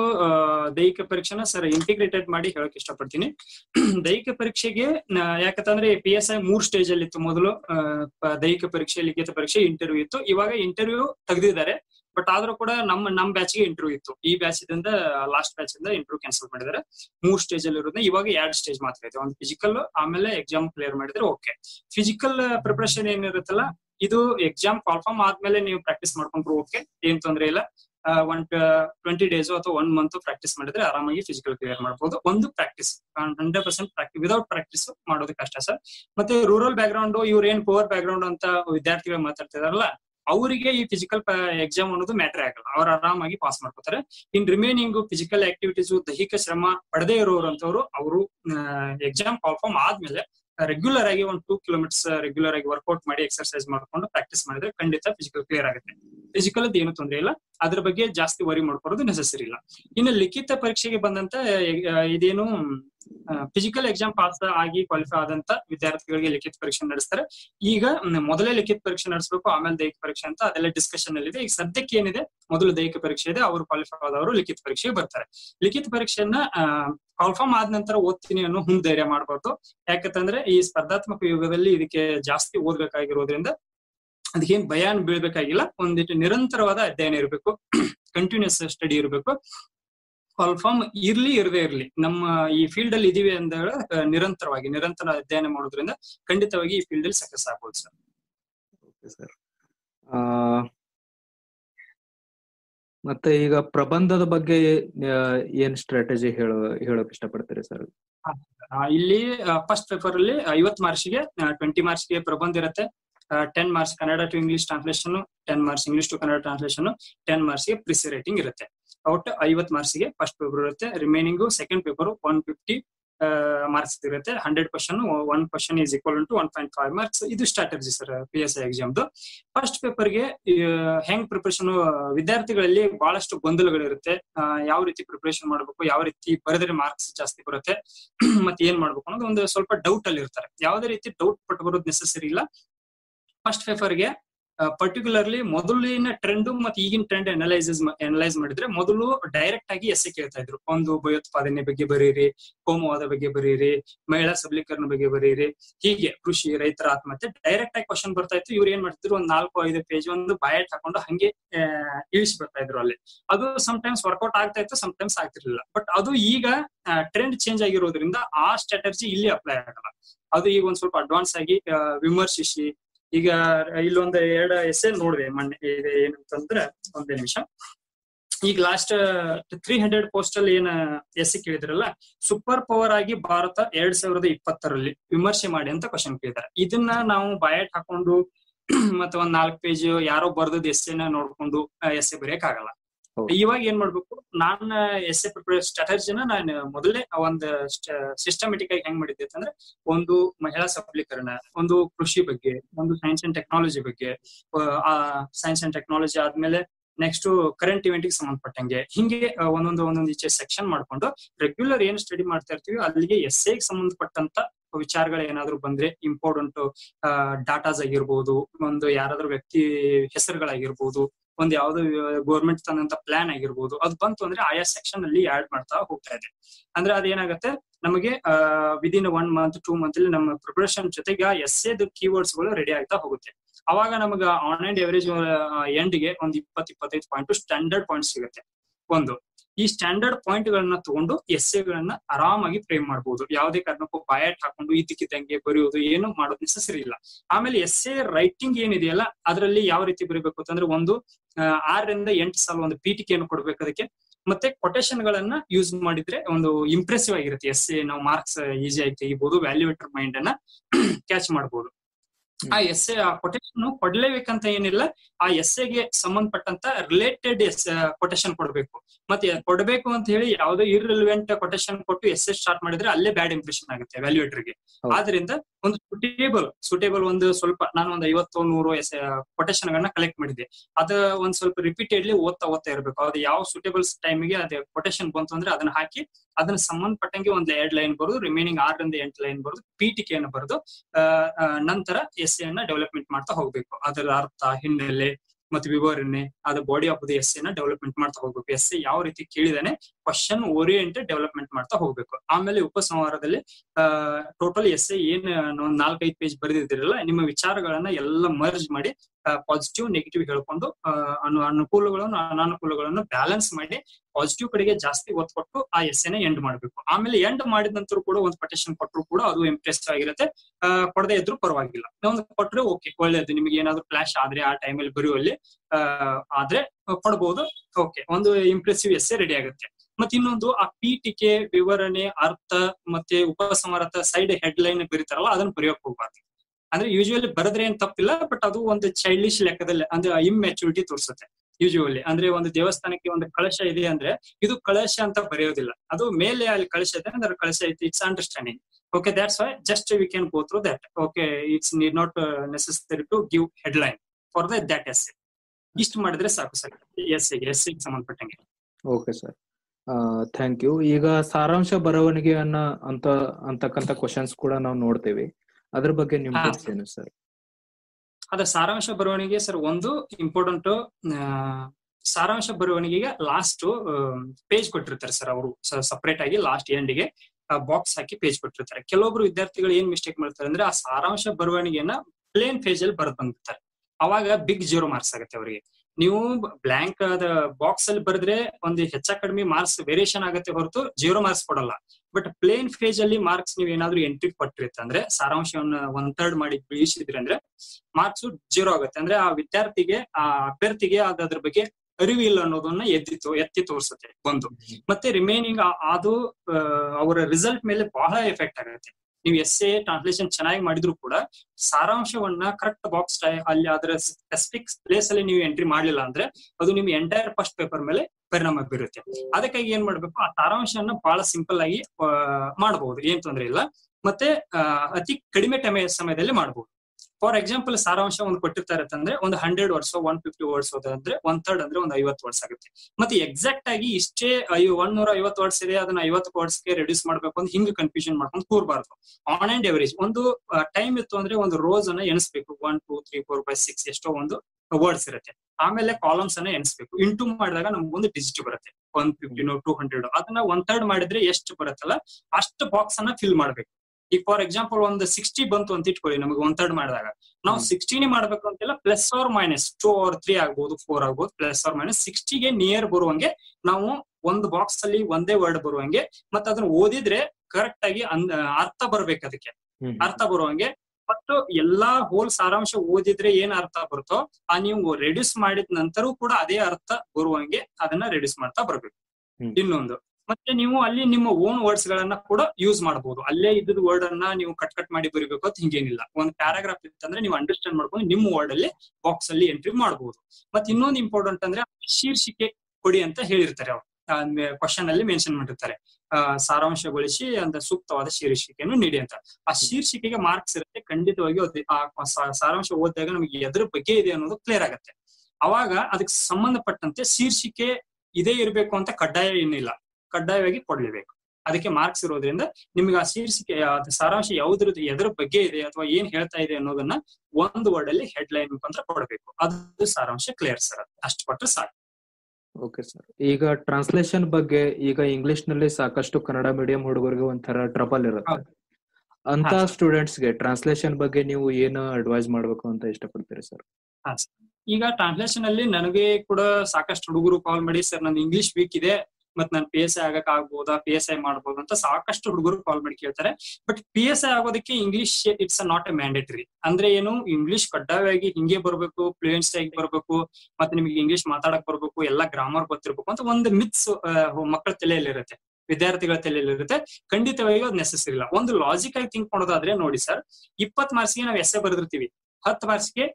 Speaker 2: ದೈಹಿಕ ಪರೀಕ್ಷೆನ ಸರ್ ಇಂಟಿಗ್ರೇಟೆಡ್ ಮಾಡಿ ಹೇಳಕ್ ಇಷ್ಟಪಡ್ತೀನಿ. ದೈಹಿಕ ಪರೀಕ್ಷೆಗೆ ಯಾಕಂತಂದ್ರೆ ಪಿ ಎಸ್ ಐ ಮೂರ್ ಸ್ಟೇಜ್ ಅಲ್ಲಿ ಇತ್ತು ಮೊದಲು ದೈಹಿಕ ಪರೀಕ್ಷೆ, ಲಿಖಿತ ಪರೀಕ್ಷೆ ಇಂಟರ್ವ್ಯೂ ಇತ್ತು. ಇವಾಗ ಇಂಟರ್ವ್ಯೂ ತೆಗೆದಿದ್ದಾರೆ. ಬಟ್ ಆದ್ರೂ ಕೂಡ ನಮ್ಮ ನಮ್ ಬ್ಯಾಚ್ಗೆ ಇಂಟರ್ವ್ಯೂ ಇತ್ತು. ಈ ಬ್ಯಾಚ್ ಲಾಸ್ಟ್ ಬ್ಯಾಚ್ ಇಂದ ಇಂಟರ್ವ್ಯೂ ಕ್ಯಾನ್ಸಲ್ ಮಾಡಿದ್ದಾರೆ. ಮೂರ್ ಸ್ಟೇಜ್ ಅಲ್ಲಿ ಇರೋದ್ರಿಂದ ಇವಾಗ ಎರಡ್ ಸ್ಟೇಜ್ ಮಾತ್ರ ಇದೆ. ಒಂದು ಫಿಸಿಕಲ್ ಆಮೇಲೆ ಎಕ್ಸಾಮ್ ಕ್ಲಿಯರ್ ಮಾಡಿದ್ರೆ ಓಕೆ ಫಿಸಿಕಲ್ ಪ್ರಿಪರೇಷನ್ ಏನಿರುತ್ತಲ್ಲ, ಇದು ಎಕ್ಸಾಮ್ ಕಾಲ್ಫಾರ್ಮ್ ಆದ್ಮೇಲೆ ನೀವು ಪ್ರಾಕ್ಟೀಸ್ ಮಾಡ್ಕೊಂಡ್ರು ಓಕೆ ಏನ್ ತೊಂದ್ರೆ ಇಲ್ಲ. ಒನ್ ಟ್ವೆಂಟಿ ಡೇಸ್ ಅಥವಾ ಒನ್ ಮಂತ್ ಪ್ರಾಕ್ಟೀಸ್ ಮಾಡಿದ್ರೆ ಆರಾಮಾಗಿ ಫಿಸಿಕಲ್ ಕ್ಲಿಯರ್ ಮಾಡಬಹುದು ಒಂದು practice hundred percent without practice ಮಾಡೋದು ಕಷ್ಟ ಸರ್. ಮತ್ತೆ ರೂರಲ್ ಬ್ಯಾಕ್ ಗ್ರೌಂಡ್ ಇವ್ರ ಏನ್ ಪವರ್ ಬ್ಯಾಕ್ ಗ್ರೌಂಡ್ ಅಂತ ವಿದ್ಯಾರ್ಥಿಗಳು ಮಾತಾಡ್ತಿದಾರಲ್ಲ, ಅವರಿಗೆ ಈ ಫಿಸಿಕಲ್ ಎಕ್ಸಾಮ್ ಅನ್ನೋದು ಮ್ಯಾಟರ್ ಆಗಲ್ಲ. ಅವ್ರು ಆರಾಮಾಗಿ ಪಾಸ್ ಮಾಡ್ಕೋತಾರೆ. ಇನ್ ರಿಮೈನಿಂಗ್ ಫಿಸಿಕಲ್ ಆಕ್ಟಿವಿಟೀಸ್ ದೈಹಿಕ ಶ್ರಮ ಪಡೆದೇ ಇರೋರಂತವ್ರು ಅವರು ಎಕ್ಸಾಮ್ ಪರ್ಫಾರ್ಮ್ ಆದ್ಮೇಲೆ ರೆಗ್ಯುಲರ್ ಆಗಿ ಒಂದು ಟೂ ಕಿಲೋಮೀಟರ್ಸ್ ರೆಗ್ಯುಲರ್ ಆಗಿ ವರ್ಕೌಟ್ ಮಾಡಿ ಎಕ್ಸರ್ಸೈಸ್ ಮಾಡ್ಕೊಂಡು ಪ್ರಾಕ್ಟೀಸ್ ಮಾಡಿದ್ರೆ ಖಂಡಿತ ಫಿಸಿಕಲ್ ಕ್ಲಿಯರ್ ಆಗುತ್ತೆ. ಫಿಸಿಕಲ್ ಏನು ತೊಂದರೆ ಇಲ್ಲ. ಅದ್ರ ಬಗ್ಗೆ ಜಾಸ್ತಿ ವರಿ ಮಾಡ್ಕೊಳ್ಳೋದು ನೆಸೆಸರಿ ಇಲ್ಲ. ಇನ್ನು ಲಿಖಿತ ಪರೀಕ್ಷೆಗೆ ಬಂದಂತ ಇದೇನು ಫಿಸಿಕಲ್ ಎಕ್ಸಾಮ್ ಪಾಸ್ ಆಗಿ ಕ್ವಾಲಿಫೈ ಆದಂತ ವಿದ್ಯಾರ್ಥಿಗಳಿಗೆ ಲಿಖಿತ ಪರೀಕ್ಷೆ ನಡೆಸ್ತಾರೆ. ಈಗ ಮೊದಲೇ ಲಿಖಿತ ಪರೀಕ್ಷೆ ನಡೆಸಬೇಕು, ಆಮೇಲೆ ದೈಹಿಕ ಪರೀಕ್ಷೆ ಅಂತ ಅದೆಲ್ಲ ಡಿಸ್ಕಷನ್ ಅಲ್ಲಿ ಇದೆ. ಈಗ ಸದ್ಯಕ್ಕೆ ಏನಿದೆ? ಮೊದಲು ದೈಹಿಕ ಪರೀಕ್ಷೆ ಇದೆ, ಅವರು ಕ್ವಾಲಿಫೈ ಆದವರು ಲಿಖಿತ ಪರೀಕ್ಷೆಗೆ ಬರ್ತಾರೆ. ಲಿಖಿತ ಪರೀಕ್ಷೆಯನ್ನ ಕಾಲ್ಫಾರ್ಮ್ ಆದ ನಂತರ ಓದ್ತೀನಿ ಅನ್ನೋ ಹುಂದ್ ಧೈರ್ಯ ಮಾಡಬಾರ್ದು. ಯಾಕಂತಂದ್ರೆ ಈ ಸ್ಪರ್ಧಾತ್ಮಕ ಯುಗದಲ್ಲಿ ಇದಕ್ಕೆ ಜಾಸ್ತಿ ಓದ್ಬೇಕಾಗಿರೋದ್ರಿಂದ ಅದಕ್ಕೇನ್ ಭಯ ಬೀಳ್ಬೇಕಾಗಿಲ್ಲ ಒಂದಿಟ್ಟು ನಿರಂತರವಾದ ಅಧ್ಯಯನ ಇರಬೇಕು ಕಂಟಿನ್ಯೂಸ್ ಸ್ಟಡಿ ಇರಬೇಕು. ಫಾರ್ಮ್ ಇರ್ಲಿ ಇರದೇ ಇರ್ಲಿ. ನಮ್ಮ ಈ ಫೀಲ್ಡ್ ಅಲ್ಲಿ ಇದೀವಿ ಅಂತ ಹೇಳಿ ನಿರಂತರವಾಗಿ ನಿರಂತರ ಅಧ್ಯಯನ ಮಾಡೋದ್ರಿಂದ ಖಂಡಿತವಾಗಿ ಈ ಫೀಲ್ಡ್ ಅಲ್ಲಿ ಸಕ್ಸಸ್ ಆಗ್ಬೋದು ಸರ್
Speaker 1: ಮತ್ತೆ ಈಗ ಪ್ರಬಂಧದ ಬಗ್ಗೆ ಏನ್ ಸ್ಟ್ರಾಟಜಿ ಹೇಳ ಹೇಳಕ್ ಇಷ್ಟಪಡ್ತೀರಿ ಸರ್
Speaker 2: ಇಲ್ಲಿ ಫಸ್ಟ್ ಪೇಪರ್ ಅಲ್ಲಿ ಐವತ್ ಮಾರ್ಕ್ಸ್ಗೆ ಟ್ವೆಂಟಿ ಮಾರ್ಕ್ಸ್ಗೆ ಪ್ರಬಂಧ ಇರುತ್ತೆ. Ten marks Kannada to English translation ten marks English to Kannada translation ten ಮಾರ್ಕ್ಸ್ಗೆ precis writing ಇರುತ್ತೆ. ಒಟ್ಟು ಐವತ್ ಮಾರ್ಕ್ಸ್ಗೆ ಫಸ್ಟ್ ಪೇಪರ್ ಇರುತ್ತೆ. Remaining second paper one fifty marks ಇರುತ್ತೆ. Hundred question one question is equal to one point five marks ಇದು strategy sir P S I ಎಕ್ಸಾಮ್ದು first ಪೇಪರ್ಗೆ ಹೆಂಗ್ ಪ್ರಿಪರೇಷನ್ ವಿದ್ಯಾರ್ಥಿಗಳಲ್ಲಿ ಬಹಳಷ್ಟು ಗೊಂದಲಗಳಿರುತ್ತೆ. ಯಾವ ರೀತಿ ಪ್ರಿಪರೇಷನ್ ಮಾಡ್ಬೇಕು, ಯಾವ ರೀತಿ ಬರೆದ್ರೆ ಮಾರ್ಕ್ಸ್ ಜಾಸ್ತಿ ಬರುತ್ತೆ, ಮತ್ತೆ ಏನ್ ಮಾಡ್ಬೇಕು ಅನ್ನೋದು ಒಂದು ಸ್ವಲ್ಪ ಡೌಟ್ ಅಲ್ಲಿ ಇರ್ತಾರೆ ಯಾವುದೇ ರೀತಿ ಡೌಟ್ ಪಟ್ಟು ಬರೋದು ನೆಸೆಸರಿ ಇಲ್ಲ. ಫಸ್ಟ್ ಫೇಫರ್ಗೆ ಪರ್ಟಿಕ್ಯುಲರ್ಲಿ ಮೊದಲಿನ ಟ್ರೆಂಡ್ ಮತ್ತೆ ಈಗಿನ ಟ್ರೆಂಡ್ ಅನಲೈಸಸ್ ಅನಲೈಸ್ ಮಾಡಿದ್ರೆ ಮೊದಲು ಡೈರೆಕ್ಟ್ ಆಗಿ ಎಸ್ಸೆ ಕೇಳ್ತಾ ಇದ್ರು. ಒಂದು ಭಯೋತ್ಪಾದನೆ ಬಗ್ಗೆ ಬರೀರಿ, ಕೋಮವಾದ ಬಗ್ಗೆ ಬರೀರಿ, ಮಹಿಳಾ ಸಬಲೀಕರಣ ಬಗ್ಗೆ ಬರೀರಿ, ಹೀಗೆ ಕೃಷಿ, ರೈತರ ಆತ್ಮಹತ್ಯೆ ಡೈರೆಕ್ಟ್ ಆಗಿ ಕ್ವಶನ್ ಬರ್ತಾ ಇತ್ತು. ಇವ್ರು ಏನ್ ಮಾಡ್ತಿದ್ರು? ಒಂದ್ ನಾಲ್ಕು, ಐದು ಪೇಜ್ ಒಂದು ಬಾಯಟ್ ಹಾಕೊಂಡು ಹಂಗೆ ಇಳಿಸಿ ಬರ್ತಾ ಇದ್ರು ಅಲ್ಲಿ. ಅದು ಟೈಮ್ಸ್ ವರ್ಕೌಟ್ ಆಗ್ತಾ ಇತ್ತು ಟೈಮ್ಸ್ ಆಗ್ತಿರ್ಲಿಲ್ಲ. ಬಟ್ ಅದು ಈಗ ಟ್ರೆಂಡ್ ಚೇಂಜ್ ಆಗಿರೋದ್ರಿಂದ ಆ ಸ್ಟ್ರಾಟಜಿ ಇಲ್ಲಿ ಅಪ್ಲೈ ಆಗಲ್ಲ. ಅದು ಈಗ ಒಂದ್ ಸ್ವಲ್ಪ ಅಡ್ವಾನ್ಸ್ ಆಗಿ ವಿಮರ್ಶಿಸಿ ಈಗ ಇಲ್ಲೊಂದ್ ಎರಡ್ ಎಲ್ ನೋಡಿದೆ ಮೊನ್ನೆ, ಇದು ಏನಂತಂದ್ರ ಒಂದೇ ನಿಮಿಷ ಈಗ ಲಾಸ್ಟ್ ತ್ರೀ ಹಂಡ್ರೆಡ್ ಪೋಸ್ಟ್ ಅಲ್ಲಿ ಏನ್ ಎಸ್ ಕೇಳಿದ್ರಲ್ಲ ಸೂಪರ್ ಪವರ್ ಆಗಿ ಭಾರತ ಎರಡ್ ಸಾವಿರದ ಇಪ್ಪತ್ತರಲ್ಲಿ ವಿಮರ್ಶೆ ಮಾಡಿ ಅಂತ ಕ್ವಶನ್ ಕೇಳಿದಾರೆ ಇದನ್ನ ನಾವು ಬಾಯಟ್ ಹಾಕೊಂಡು, ಮತ್ತೆ ಒಂದ್ ನಾಲ್ಕು ಪೇಜ್ ಯಾರೋ ಬರ್ದದ್ ಎಸ್ಸೆನ ನೋಡ್ಕೊಂಡು ಎಸ್ಸೆ ಬರೆಯಕ್ ಆಗಲ್ಲ. ಇವಾಗ ಏನ್ ಮಾಡ್ಬೇಕು, ನಾನ್ ಎಸ್ ಎ ಸ್ಟ್ರಾಟಜಿನ ನಾನು ಮೊದಲೇ ಒಂದು ಸಿಸ್ಟಮೆಟಿಕ್ ಆಗಿ ಹೆಂಗ್ ಮಾಡಿದ್ದೆ ಅಂತಂದ್ರೆ, ಒಂದು ಮಹಿಳಾ ಸಬಲೀಕರಣ, ಒಂದು ಕೃಷಿ ಬಗ್ಗೆ, ಒಂದು ಸೈನ್ಸ್ ಅಂಡ್ ಟೆಕ್ನಾಲಜಿ ಬಗ್ಗೆ ಸೈನ್ಸ್ ಅಂಡ್ ಟೆಕ್ನಾಲಜಿ ಆದ್ಮೇಲೆ ನೆಕ್ಸ್ಟ್ ಕರೆಂಟ್ ಇವೆಂಟ್ಗೆ ಸಂಬಂಧಪಟ್ಟಂಗೆ, ಹಿಂಗೆ ಒಂದೊಂದು ಒಂದೊಂದು ಈಚೆ ಸೆಕ್ಷನ್ ಮಾಡ್ಕೊಂಡು ರೆಗ್ಯುಲರ್ ಏನ್ ಸ್ಟಡಿ ಮಾಡ್ತಾ ಇರ್ತೀವಿ ಅಲ್ಲಿಗೆ ಎಸ್ಗೆ ಸಂಬಂಧಪಟ್ಟಂತ ವಿಚಾರಗಳು ಏನಾದ್ರು ಬಂದ್ರೆ ಇಂಪಾರ್ಟೆಂಟ್ ಡಾಟಾಸ್ ಆಗಿರ್ಬೋದು, ಒಂದು ಯಾರಾದ್ರೂ ವ್ಯಕ್ತಿ ಹೆಸರುಗಳಾಗಿರ್ಬೋದು ಒಂದ್ ಯಾವ್ದೋ ಗೋರ್ಮೆಂಟ್ ತಂದಂತ ಪ್ಲಾನ್ ಆಗಿರ್ಬೋದು. ಅದು ಬಂತು ಅಂದ್ರೆ ಆಯಾ ಸೆಕ್ಷನ್ ಅಲ್ಲಿ ಆಡ್ ಮಾಡ್ತಾ ಹೋಗ್ತಾ ಇದೆ. ಅಂದ್ರೆ ಅದೇನಾಗತ್ತೆ ನಮಗೆ within one month two month ಅಲ್ಲಿ ನಮ್ಮ ಪ್ರಿಪರೇಷನ್ ಜೊತೆಗೆ ಆ ಎದ್ ಕೀವರ್ಡ್ಸ್ಗಳು ರೆಡಿ ಆಗ್ತಾ ಹೋಗುತ್ತೆ. ಅವಾಗ ನಮಗೆ ಆನ್ ಅಂಡ್ ಎವರೇಜ್ ಎಂಡ್ಗೆ ಒಂದ್ ಇಪ್ಪತ್ ಇಪ್ಪತ್ತೈದು ಪಾಯಿಂಟ್ ಸ್ಟ್ಯಾಂಡರ್ಡ್ ಪಾಯಿಂಟ್ ಸಿಗುತ್ತೆ. ಒಂದು. ಈ ಸ್ಟ್ಯಾಂಡರ್ಡ್ ಪಾಯಿಂಟ್ ಗಳನ್ನ ತಗೊಂಡು ಎಸ್ ಗಳನ್ನ ಆರಾಮಾಗಿ ಫ್ರೇಮ್ ಮಾಡಬಹುದು ಯಾವುದೇ ಕಾರಣಕ್ಕೂ ಬಾಯಟ್ ಹಾಕೊಂಡು ಇದ್ದಕ್ಕಿದ್ದಂಗೆ ಬರೆಯೋದು ಏನು ಮಾಡೋದು ನೆಸಸರಿ ಇಲ್ಲ. ಆಮೇಲೆ ಎಸ್ ಎ ರೈಟಿಂಗ್ ಏನಿದೆಯಲ್ಲ, ಅದರಲ್ಲಿ ಯಾವ ರೀತಿ ಬರೀಬೇಕು ಅಂತಂದ್ರೆ ಒಂದು ಆರರಿಂದ ಎಂಟು ಸಾಲ ಒಂದು ಪೀಠಿಕೆಯನ್ನು ಕೊಡ್ಬೇಕು ಅದಕ್ಕೆ. ಮತ್ತೆ ಕೊಟೇಶನ್ ಗಳನ್ನ ಯೂಸ್ ಮಾಡಿದ್ರೆ ಒಂದು ಇಂಪ್ರೆಸಿವ್ ಆಗಿರುತ್ತೆ. ಎಸ್ ಎ ನಾವು ಮಾರ್ಕ್ಸ್ ಈಸಿ ಆಗಿ ತೆಗಿಬಹುದು ವ್ಯಾಲ್ಯೂಟರ್ ಮೈಂಡ್ ಅನ್ನ ಕ್ಯಾಚ್ ಮಾಡಬಹುದು ಆ ಎಸ್ ಎ ಆ ಕೊಟೇಶನ್ ಕೊಡ್ಲೇಬೇಕಂತ ಏನಿಲ್ಲ. ಆ ಎಸ್ ಎಗೆ ಸಂಬಂಧಪಟ್ಟಂತ ರಿಲೇಟೆಡ್ ಎಸ್ ಕೊಟೇಶನ್ ಕೊಡ್ಬೇಕು. ಮತ್ತೆ ಕೊಡ್ಬೇಕು ಅಂತ ಹೇಳಿ ಯಾವುದೋ ಇರ್ರಿಲೆವೆಂಟ್ ಕೊಟೇಶನ್ ಕೊಟ್ಟು ಎಸ್ ಎಸ್ ಸ್ಟಾರ್ಟ್ ಮಾಡಿದ್ರೆ ಅಲ್ಲೇ ಬ್ಯಾಡ್ ಇಂಪ್ರೆಷನ್ ಆಗುತ್ತೆ ವ್ಯಾಲ್ಯೂಟರ್ಗೆ.
Speaker 1: ಹೌದು.
Speaker 2: ಆದ್ರಿಂದ ಒಂದು ಸುಟೇಬಲ್ ಸುಟೇಬಲ್ ಒಂದು ಸ್ವಲ್ಪ ನಾನು ಒಂದು ಐವತ್ತು ನೂರು ಎಸ್ ಕೊಟೇಶನ್ ಗಳನ್ನ ಕಲೆಕ್ಟ್ ಮಾಡಿದೆ ಅದ ಒಂದ್ ಸ್ವಲ್ಪ ರಿಪೀಟೆಡ್ಲಿ ಓದ್ತಾ ಓದ್ತಾ ಇರಬೇಕು. ಅದು ಯಾವ ಸುಟೇಬಲ್ಸ್ ಟೈಮಿಗೆ ಅದೇ ಕೊಟೇಶನ್ ಬಂತು ಅಂದ್ರೆ ಅದನ್ನ ಹಾಕಿ ಅದನ್ನ ಸಂಬಂಧಪಟ್ಟಂಗೆ ಒಂದ್ ಎರಡ್ ಲೈನ್ ಬರೋದು ರಿಮೈನಿಂಗ್ ಆರರಿಂದ ಎಂಟು ಲೈನ್ ಬರೋದು, ಪೀಠಿಕೆಯನ್ನು ಬರೆದು ನಂತರ ಎಸ್ ಎನ್ನ ಡೆವಲಪ್ಮೆಂಟ್ ಮಾಡ್ತಾ ಹೋಗ್ಬೇಕು. ಅದರ ಅರ್ಥ, ಹಿನ್ನೆಲೆ ಮತ್ತು ವಿವರಣೆ, ಅದು ಬಾಡಿ ಆಫ್ ದಿ ಎಸ್ನ ಡೆವಲಪ್ಮೆಂಟ್ ಮಾಡ್ತಾ ಹೋಗ್ಬೇಕು. ಎಸ್ ಯಾವ ರೀತಿ ಕೇಳಿದಾನೆ ಕ್ವಶನ್ ಓರಿಯೆಂಟೆಡ್ ಡೆವಲಪ್ಮೆಂಟ್ ಮಾಡ್ತಾ ಹೋಗ್ಬೇಕು. ಆಮೇಲೆ ಉಪಸಂಹಾರದಲ್ಲಿ ಟೋಟಲ್ ಎಸ್ ಏನ್ ನಾಲ್ಕೈದು ಪೇಜ್ ಬರೆದಿದ್ದಿರಲ್ಲ, ನಿಮ್ಮ ವಿಚಾರಗಳನ್ನ ಎಲ್ಲ ಮರ್ಜ್ ಮಾಡಿ ಪಾಸಿಟಿವ್ ನೆಗೆಟಿವ್ ಹೇಳ್ಕೊಂಡು ಅನು, ಅನುಕೂಲಗಳನ್ನು, ಅನಾನುಕೂಲಗಳನ್ನು ಬ್ಯಾಲೆನ್ಸ್ ಮಾಡಿ ಪಾಸಿಟಿವ್ ಕಡೆಗೆ ಜಾಸ್ತಿ ಒತ್ತು ಕೊಟ್ಟು ಆ ಎಸ್ನ ಎಂಡ್ ಮಾಡಬೇಕು. ಆಮೇಲೆ ಎಂಡ್ ಮಾಡಿದ ನಂತರ ಕೂಡ ಒಂದು ಪಟೇಷನ್ ಕೊಟ್ಟರು ಕೂಡ ಅದು ಇಂಪ್ರೆಸ್ ಆಗಿರುತ್ತೆ. ಕೊಡದೆ ಇದ್ರು ಪರವಾಗಿಲ್ಲ. ಒಂದು ಕೊಟ್ರೆ ಓಕೆ ಒಳ್ಳೇದು. ನಿಮಗೆ ಏನಾದ್ರು ಕ್ಲಾಶ್ ಆದ್ರೆ ಆ ಟೈಮಲ್ಲಿ ಬರೆಯುವಲ್ಲಿ ಆದ್ರೆ ಕೊಡಬಹುದು ಓಕೆ ಒಂದು ಇಂಪ್ರೆಸಿವ್ ಎಸ್ಸೆ ರೆಡಿ ಆಗುತ್ತೆ. ಮತ್ತೆ ಇನ್ನೊಂದು, ಆ ಪೀಠಿಕೆ, ವಿವರಣೆ, ಅರ್ಥ ಮತ್ತೆ ಉಪಸಮರ್ಥ ಸೈಡ್ ಹೆಡ್ ಲೈನ್ ಬರೀತಾರಲ್ಲ, ಅದನ್ನ ಬರೆಯೋಕ್ ಹೋಗ್ಬಾರ್ದು. ಅಂದ್ರೆ ಯೂಶುವಲಿ ಬರದ್ರೆ ಏನ್ ತಪ್ಪಿಲ್ಲ ಬಟ್ ಅದು ಒಂದು ಚೈಲ್ಡಿಶ್ ಲೆಕ್ಕದಲ್ಲಿ, ಅಂದ್ರೆ ಇಮ್ಮೆಚುರಿಟಿ ತೋರಿಸುತ್ತೆ ಯೂಶುವಲಿ ಅಂದ್ರೆ ಒಂದು ದೇವಸ್ಥಾನಕ್ಕೆ ಒಂದು ಕಳಶ ಇದೆ ಅಂದ್ರೆ, ಇದು ಕಳಶ ಅಂತ ಬರೆಯೋದಿಲ್ಲ. ಅದು ಮೇಲೆ ಅಲ್ಲಿ ಕಳಶ ಇದೆ, ಅಂದ್ರೆ ಕಳಶ ಐತಿ it's understanding okay that's why just we can go through that okay it's need not necessary to give headline for the that essay ಇಷ್ಟು ಮಾಡಿದ್ರೆ ಸಾಕು ಸರ್ ಎಸ್ ಎಸ್ ಸಂಬಂಧಪಟ್ಟಂಗೆ.
Speaker 1: ಓಕೆ ಸರ್ ಥ್ಯಾಂಕ್ ಯು ಈಗ ಸಾರಾಂಶ ಬರವಣಿಗೆಯನ್ನ ಅಂತ, ಅಂತಕ್ಕಂಥ ಕ್ವಶನ್ಸ್ ಕೂಡ ನಾವು ನೋಡ್ತೇವೆ. ಅದ್ರ ಬಗ್ಗೆ ನಿಮ್ ಏನು ಸರ್
Speaker 2: ಅದ ಸಾರಾಂಶ ಬರವಣಿಗೆ ಸರ್ ಒಂದು ಇಂಪಾರ್ಟೆಂಟ್ ಸಾರಾಂಶ ಬರವಣಿಗೆಗೆ ಲಾಸ್ಟ್ ಪೇಜ್ ಕೊಟ್ಟಿರ್ತಾರೆ ಸರ್ ಅವರು. ಸಪರೇಟ್ ಆಗಿ ಲಾಸ್ಟ್ ಎಂಡ್ಗೆ ಬಾಕ್ಸ್ ಹಾಕಿ ಪೇಜ್ ಕೊಟ್ಟಿರ್ತಾರೆ. ಕೆಲವೊಬ್ರು ವಿದ್ಯಾರ್ಥಿಗಳು ಏನ್ ಮಿಸ್ಟೇಕ್ ಮಾಡ್ತಾರೆ ಅಂದ್ರೆ ಆ ಸಾರಾಂಶ ಬರವಣಿಗೆಯನ್ನ ಪ್ಲೇನ್ ಪೇಜ್ ಅಲ್ಲಿ ಬರೆದ್ ಬಂದಿರ್ತಾರೆ ಅವಾಗ ಬಿಗ್ ಜೀರೋ ಮಾರ್ಕ್ಸ್ ಆಗುತ್ತೆ ಅವರಿಗೆ. ನೀವು ಬ್ಲಾಂಕ್ ಅದ ಬಾಕ್ಸ್ ಅಲ್ಲಿ ಬರೆದ್ರೆ ಒಂದು ಹೆಚ್ಚ ಕಡಿಮೆ ಮಾರ್ಕ್ಸ್ ವೇರಿಯೇಷನ್ ಆಗುತ್ತೆ ಹೊರತು ಜೀರೋ ಮಾರ್ಕ್ಸ್ ಕೊಡಲ್ಲ. ಬಟ್ ಪ್ಲೇನ್ ಫೇಜ್ ಅಲ್ಲಿ ಮಾರ್ಕ್ಸ್ ನೀವು ಏನಾದ್ರು ಎಂಟ್ರಿ ಅಂದ್ರೆ, ಸಾರಾಂಶವನ್ನ ಒನ್ ಥರ್ಡ್ ಮಾಡಿ ಬೀಳಿಸಿದ್ರಿ ಅಂದ್ರೆ ಮಾರ್ಕ್ಸ್ ಜೀರೋ ಆಗುತ್ತೆ. ಅಂದ್ರೆ ಆ ವಿದ್ಯಾರ್ಥಿಗೆ, ಆ ಅಭ್ಯರ್ಥಿಗೆ ಅದರ ಬಗ್ಗೆ ಅರಿವು ಇಲ್ಲ ಅನ್ನೋದನ್ನ ತೋ- ಎತ್ತಿ ತೋರಿಸುತ್ತೆ ಒಂದು. ಮತ್ತೆ ರಿಮೈನಿಂಗ್ ಅದು ಅವರ ರಿಸಲ್ಟ್ ಮೇಲೆ ಬಹಳ ಎಫೆಕ್ಟ್ ಆಗುತ್ತೆ. ನೀವು ಎಸ್ ಎ ಟ್ರಾನ್ಸ್ಲೇಷನ್ ಚೆನ್ನಾಗಿ ಮಾಡಿದ್ರು ಕೂಡ ಸಾರಾಂಶವನ್ನ ಕರೆಕ್ಟ್ ಬಾಕ್ಸ್ ಅಲ್ಲಿ ಅದರ ಸ್ಪೆಸಿಫಿಕ್ ಪ್ಲೇಸ್ ಅಲ್ಲಿ ನೀವು ಎಂಟ್ರಿ ಮಾಡಲಿಲ್ಲ ಅಂದ್ರೆ ಅದು ನಿಮ್ಗೆ ಎಂಟೈರ್ ಫಸ್ಟ್ ಪೇಪರ್ ಮೇಲೆ ಪರಿಣಾಮ ಬೀರುತ್ತೆ. ಅದಕ್ಕಾಗಿ ಏನ್ ಮಾಡ್ಬೇಕು? ಆ ಸಾರಾಂಶವನ್ನ ಬಹಳ ಸಿಂಪಲ್ ಆಗಿ ಮಾಡಬಹುದು ಏನ್ ತೊಂದ್ರೆ ಇಲ್ಲ. ಮತ್ತೆ ಅತಿ ಕಡಿಮೆ ಟೈಮ್ ಸಮಯದಲ್ಲಿ ಮಾಡಬಹುದು ಫಾರ್ ಎಕ್ಸಾಂಪಲ್ ಸಾರಾಂಶ ಒಂದು ಕೊಟ್ಟಿರ್ತಾರೆ ಅಂತಂದ್ರೆ ಒಂದು ಹಂಡ್ರೆಡ್ ವರ್ಷ ಒನ್ ಫಿಫ್ಟಿ ವರ್ಡ್ಸ್ ಅಂದ್ರೆ ಒನ್ ಥರ್ಡ್ ಅಂದ್ರೆ ಒಂದು ಐವತ್ತು ವರ್ಡ್ಸ್ ಆಗುತ್ತೆ. ಮತ್ತೆ ಎಕ್ಸಾಕ್ಟ್ ಆಗಿ ಇಷ್ಟೇ ಒನ್ ನೂರ ಐವತ್ತು ವರ್ಡ್ಸ್ ಇದೆ, ಅದನ್ನ ಐವತ್ತು ವರ್ಡ್ಸ್ಗೆ ರೆಡ್ಯೂಸ್ ಮಾಡ್ಬೇಕು ಅಂತ ಹಿಂಗ್ ಕನ್ಫ್ಯೂಷನ್ ಮಾಡ್ಕೊಂಡು ಕೂರ್ಬಾರ್ದು. ಆನ್ ಅಂಡ್ ಎವರೇಜ್ ಒಂದು ಟೈಮ್ ಇತ್ತು ಅಂದ್ರೆ ಒಂದು ರೋಸ್ ಅನ್ನ ಎಣಿಸ್ಬೇಕು. One two three four five six ಎಷ್ಟೋ ಒಂದು ವರ್ಡ್ಸ್ ಇರುತ್ತೆ. ಆಮೇಲೆ ಕಾಲಮ್ಸ್ ಅನ್ನ ಎಣಿಸ್ಬೇಕು. ಇಂಟು ಮಾಡಿದಾಗ ನಮ್ಗೆ ಒಂದು ಡಿಜಿಟ್ ಬರುತ್ತೆ. ಒನ್ ಫಿಫ್ಟಿನೋ ಟೂ ಹಂಡ್ರೆಡ್ ಅದನ್ನ ಒನ್ ಥರ್ಡ್ ಮಾಡಿದ್ರೆ ಎಷ್ಟು ಬರುತ್ತಲ್ಲ, ಅಷ್ಟು ಬಾಕ್ಸ್ ಅನ್ನ ಫಿಲ್ ಮಾಡ್ಬೇಕು. ಈಗ ಫಾರ್ ಎಕ್ಸಾಂಪಲ್ ಒಂದು ಸಿಕ್ಸ್ಟಿ ಬಂತು ಅಂತ ಇಟ್ಕೊಳ್ಳಿ ನಮಗೆ ಒನ್ ಥರ್ಡ್ ಮಾಡಿದಾಗ. ನಾವು ಸಿಕ್ಸ್ಟಿನಿ ಮಾಡ್ಬೇಕು ಅಂತೆಲ್ಲ plus or minus two or three ಆಗ್ಬೋದು ಫೋರ್ ಆಗ್ಬೋದು ಪ್ಲಸ್ ಆರ್ ಮೈನಸ್ ಸಿಕ್ಸ್ಟಿಗೆ ನಿಯರ್ ಬರುವಂಗೆ ನಾವು ಒಂದು ಬಾಕ್ಸ್ ಅಲ್ಲಿ ಒಂದೇ ವರ್ಡ್ ಬರುವಂಗೆ ಮತ್ತೆ ಅದನ್ನ ಓದಿದ್ರೆ ಕರೆಕ್ಟ್ ಆಗಿ ಅಂದ್- ಅರ್ಥ ಬರ್ಬೇಕು ಅದಕ್ಕೆ. ಅರ್ಥ ಬರುವಂಗೆ ಮತ್ತು ಎಲ್ಲಾ ಹೋಲ್ ಸಾರಾಂಶ ಓದಿದ್ರೆ ಏನ್ ಅರ್ಥ ಬರುತ್ತೋ ಆ ನೀವು ರೆಡ್ಯೂಸ್ ಮಾಡಿದ ನಂತರ ಕೂಡ ಅದೇ ಅರ್ಥ ಬರುವಂಗೆ ಅದನ್ನ ರೆಡ್ಯೂಸ್ ಮಾಡ್ತಾ ಬರ್ಬೇಕು. ಇನ್ನೊಂದು. ಮತ್ತೆ ನೀವು ಅಲ್ಲಿ ನಿಮ್ಮ ಓನ್ ವರ್ಡ್ಸ್ ಗಳನ್ನ ಕೂಡ ಯೂಸ್ ಮಾಡಬಹುದು ಅಲ್ಲೇ ಇದ್ದ ವರ್ಡ್ ಅನ್ನ ನೀವು ಕಟ್ ಕಟ್ ಮಾಡಿ ಬರಿಬೇಕು ಅಂತ ಹಿಂಗೇನಿಲ್ಲ. ಒಂದು ಪ್ಯಾರಾಗ್ರಾಫ್ ಇತ್ತಂದ್ರೆ ನೀವು ಅಂಡರ್ಸ್ಟ್ಯಾಂಡ್ ಮಾಡ್ಕೊಂಡು ನಿಮ್ಮ ವರ್ಡ್ ಅಲ್ಲಿ ಬಾಕ್ಸ್ ಅಲ್ಲಿ ಎಂಟ್ರಿ ಮಾಡಬಹುದು ಮತ್ತೆ ಇನ್ನೊಂದು ಇಂಪಾರ್ಟೆಂಟ್ ಅಂದ್ರೆ ಶೀರ್ಷಿಕೆ ಕೊಡಿ ಅಂತ ಹೇಳಿರ್ತಾರೆ ಅವ್ರು. ಕ್ವಶನ್ ಅಲ್ಲಿ ಮೆನ್ಷನ್ ಮಾಡಿರ್ತಾರೆ. ಸಾರಾಂಶಗೊಳಿಸಿ ಅಂತ ಸೂಕ್ತವಾದ ಶೀರ್ಷಿಕೆಯನ್ನು ನೀಡಿ ಅಂತ. ಆ ಶೀರ್ಷಿಕೆಗೆ ಮಾರ್ಕ್ಸ್ ಇರುತ್ತೆ ಖಂಡಿತವಾಗಿ ಆ ಸಾರಾಂಶ ಓದಿದಾಗ ನಮಗೆ ಎದ್ರ ಬಗ್ಗೆ ಇದೆ ಅನ್ನೋದು ಕ್ಲಿಯರ್ ಆಗುತ್ತೆ. ಅವಾಗ ಅದಕ್ಕೆ ಸಂಬಂಧಪಟ್ಟಂತೆ ಶೀರ್ಷಿಕೆ ಇದೇ ಇರಬೇಕು ಅಂತ ಕಡ್ಡಾಯ ಏನಿಲ್ಲ. ಕಡ್ಡಾಯವಾಗಿ ಕೊಡ್ಲೇಬೇಕು. ಅದಕ್ಕೆ ಮಾರ್ಕ್ಸ್ ಇರೋದ್ರಿಂದ ನಿಮ್ಗೆ ಆ ಶೀರ್ಷಿಕೆ ಸಾರಾಂಶ ಯಾವ್ದ್ರದ್ದು ಎದ್ರ ಬಗ್ಗೆ ಇದೆ ಅಥವಾ ಏನ್ ಹೇಳ್ತಾ ಇದೆ ಅನ್ನೋದನ್ನ ಒಂದು ವರ್ಡ್ ಅಲ್ಲಿ ಹೆಡ್ ಲೈನ್ ಮುಖಾಂತರ ಕೊಡಬೇಕು. ಅದು ಸಾರಾಂಶ ಕ್ಲಿಯರ್ ಸರ್ ಅಷ್ಟು ಕೊಟ್ರೆ ಸಾಕು.
Speaker 1: ಓಕೆ ಸರ್ ಈಗ ಟ್ರಾನ್ಸ್ಲೇಷನ್ ಬಗ್ಗೆ ಈಗ ಇಂಗ್ಲಿಷ್ನಲ್ಲಿ ಸಾಕಷ್ಟು ಕನ್ನಡ ಮೀಡಿಯಂ ಹುಡುಗರಿಗೆ ಒಂಥರ ಟ್ರಬಲ್ ಇರುತ್ತೆ. ಅಂತ ಸ್ಟೂಡೆಂಟ್ಸ್ಗೆ ಟ್ರಾನ್ಸ್ಲೇಷನ್ ಬಗ್ಗೆ ನೀವು ಏನು ಅಡ್ವೈಸ್ ಮಾಡ್ಬೇಕು ಅಂತ ಇಷ್ಟಪಡ್ತೀರಿ ಸರ್
Speaker 2: ಈಗ ಟ್ರಾನ್ಸ್ಲೇಷನ್ ಅಲ್ಲಿ ನನಗೆ ಕೂಡ ಸಾಕಷ್ಟು ಹುಡುಗರು ಕಾಲ್ ಮಾಡಿ ಸರ್ ನಂದು ಇಂಗ್ಲಿಷ್ ವೀಕ್ ಇದೆ. ಮತ್ ನಾನು ಪಿ ಎಸ್ ಐ ಆಗಕ್ ಆಗ್ಬೋದಾ? ಪಿ ಎಸ್ ಐ ಮಾಡ್ಬೋದು ಅಂತ ಸಾಕಷ್ಟು ಹುಡುಗರು ಕಾಲ್ ಮಾಡಿ ಕೇಳ್ತಾರೆ. ಬಟ್ ಪಿ ಎಸ್ ಐ ಆಗೋದಕ್ಕೆ English it's not a mandatory ಅಂದ್ರೆ ಏನು? ಇಂಗ್ಲಿಷ್ ಕಡ್ಡಾಯವಾಗಿ ಹಿಂಗೆ ಬರ್ಬೇಕು ಫ್ಲೂಯೆನ್ಸಿ ಆಗಿ ಬರ್ಬೇಕು, ಮತ್ತೆ ನಿಮಗೆ ಇಂಗ್ಲಿಷ್ ಮಾತಾಡಕ್ ಬರ್ಬೇಕು, ಎಲ್ಲಾ ಗ್ರಾಮರ್ ಗೊತ್ತಿರ್ಬೇಕು ಅಂತ ಒಂದು ಮಿತ್ಸ್ ಮಕ್ಕಳ ತಲೆಯಲ್ಲಿ ಇರುತ್ತೆ ವಿದ್ಯಾರ್ಥಿಗಳ ತಲೆಯಲ್ಲಿರುತ್ತೆ. ಖಂಡಿತವಾಗಿ ಅದು ನೆಸೆಸರಿ ಇಲ್ಲ. ಒಂದು ಲಾಜಿಕ್ ಆಗಿ ಥಿಂಕ್ ಮಾಡೋದಾದ್ರೆ ನೋಡಿ ಸರ್ ಇಪ್ಪತ್ ಮಾರ್ಕ್ಸ್ಗೆ ನಾವು ಎ ಬರ್ದಿರ್ತೀವಿ. ಹತ್ತು ಮಾರ್ಕ್ಸ್ಗೆ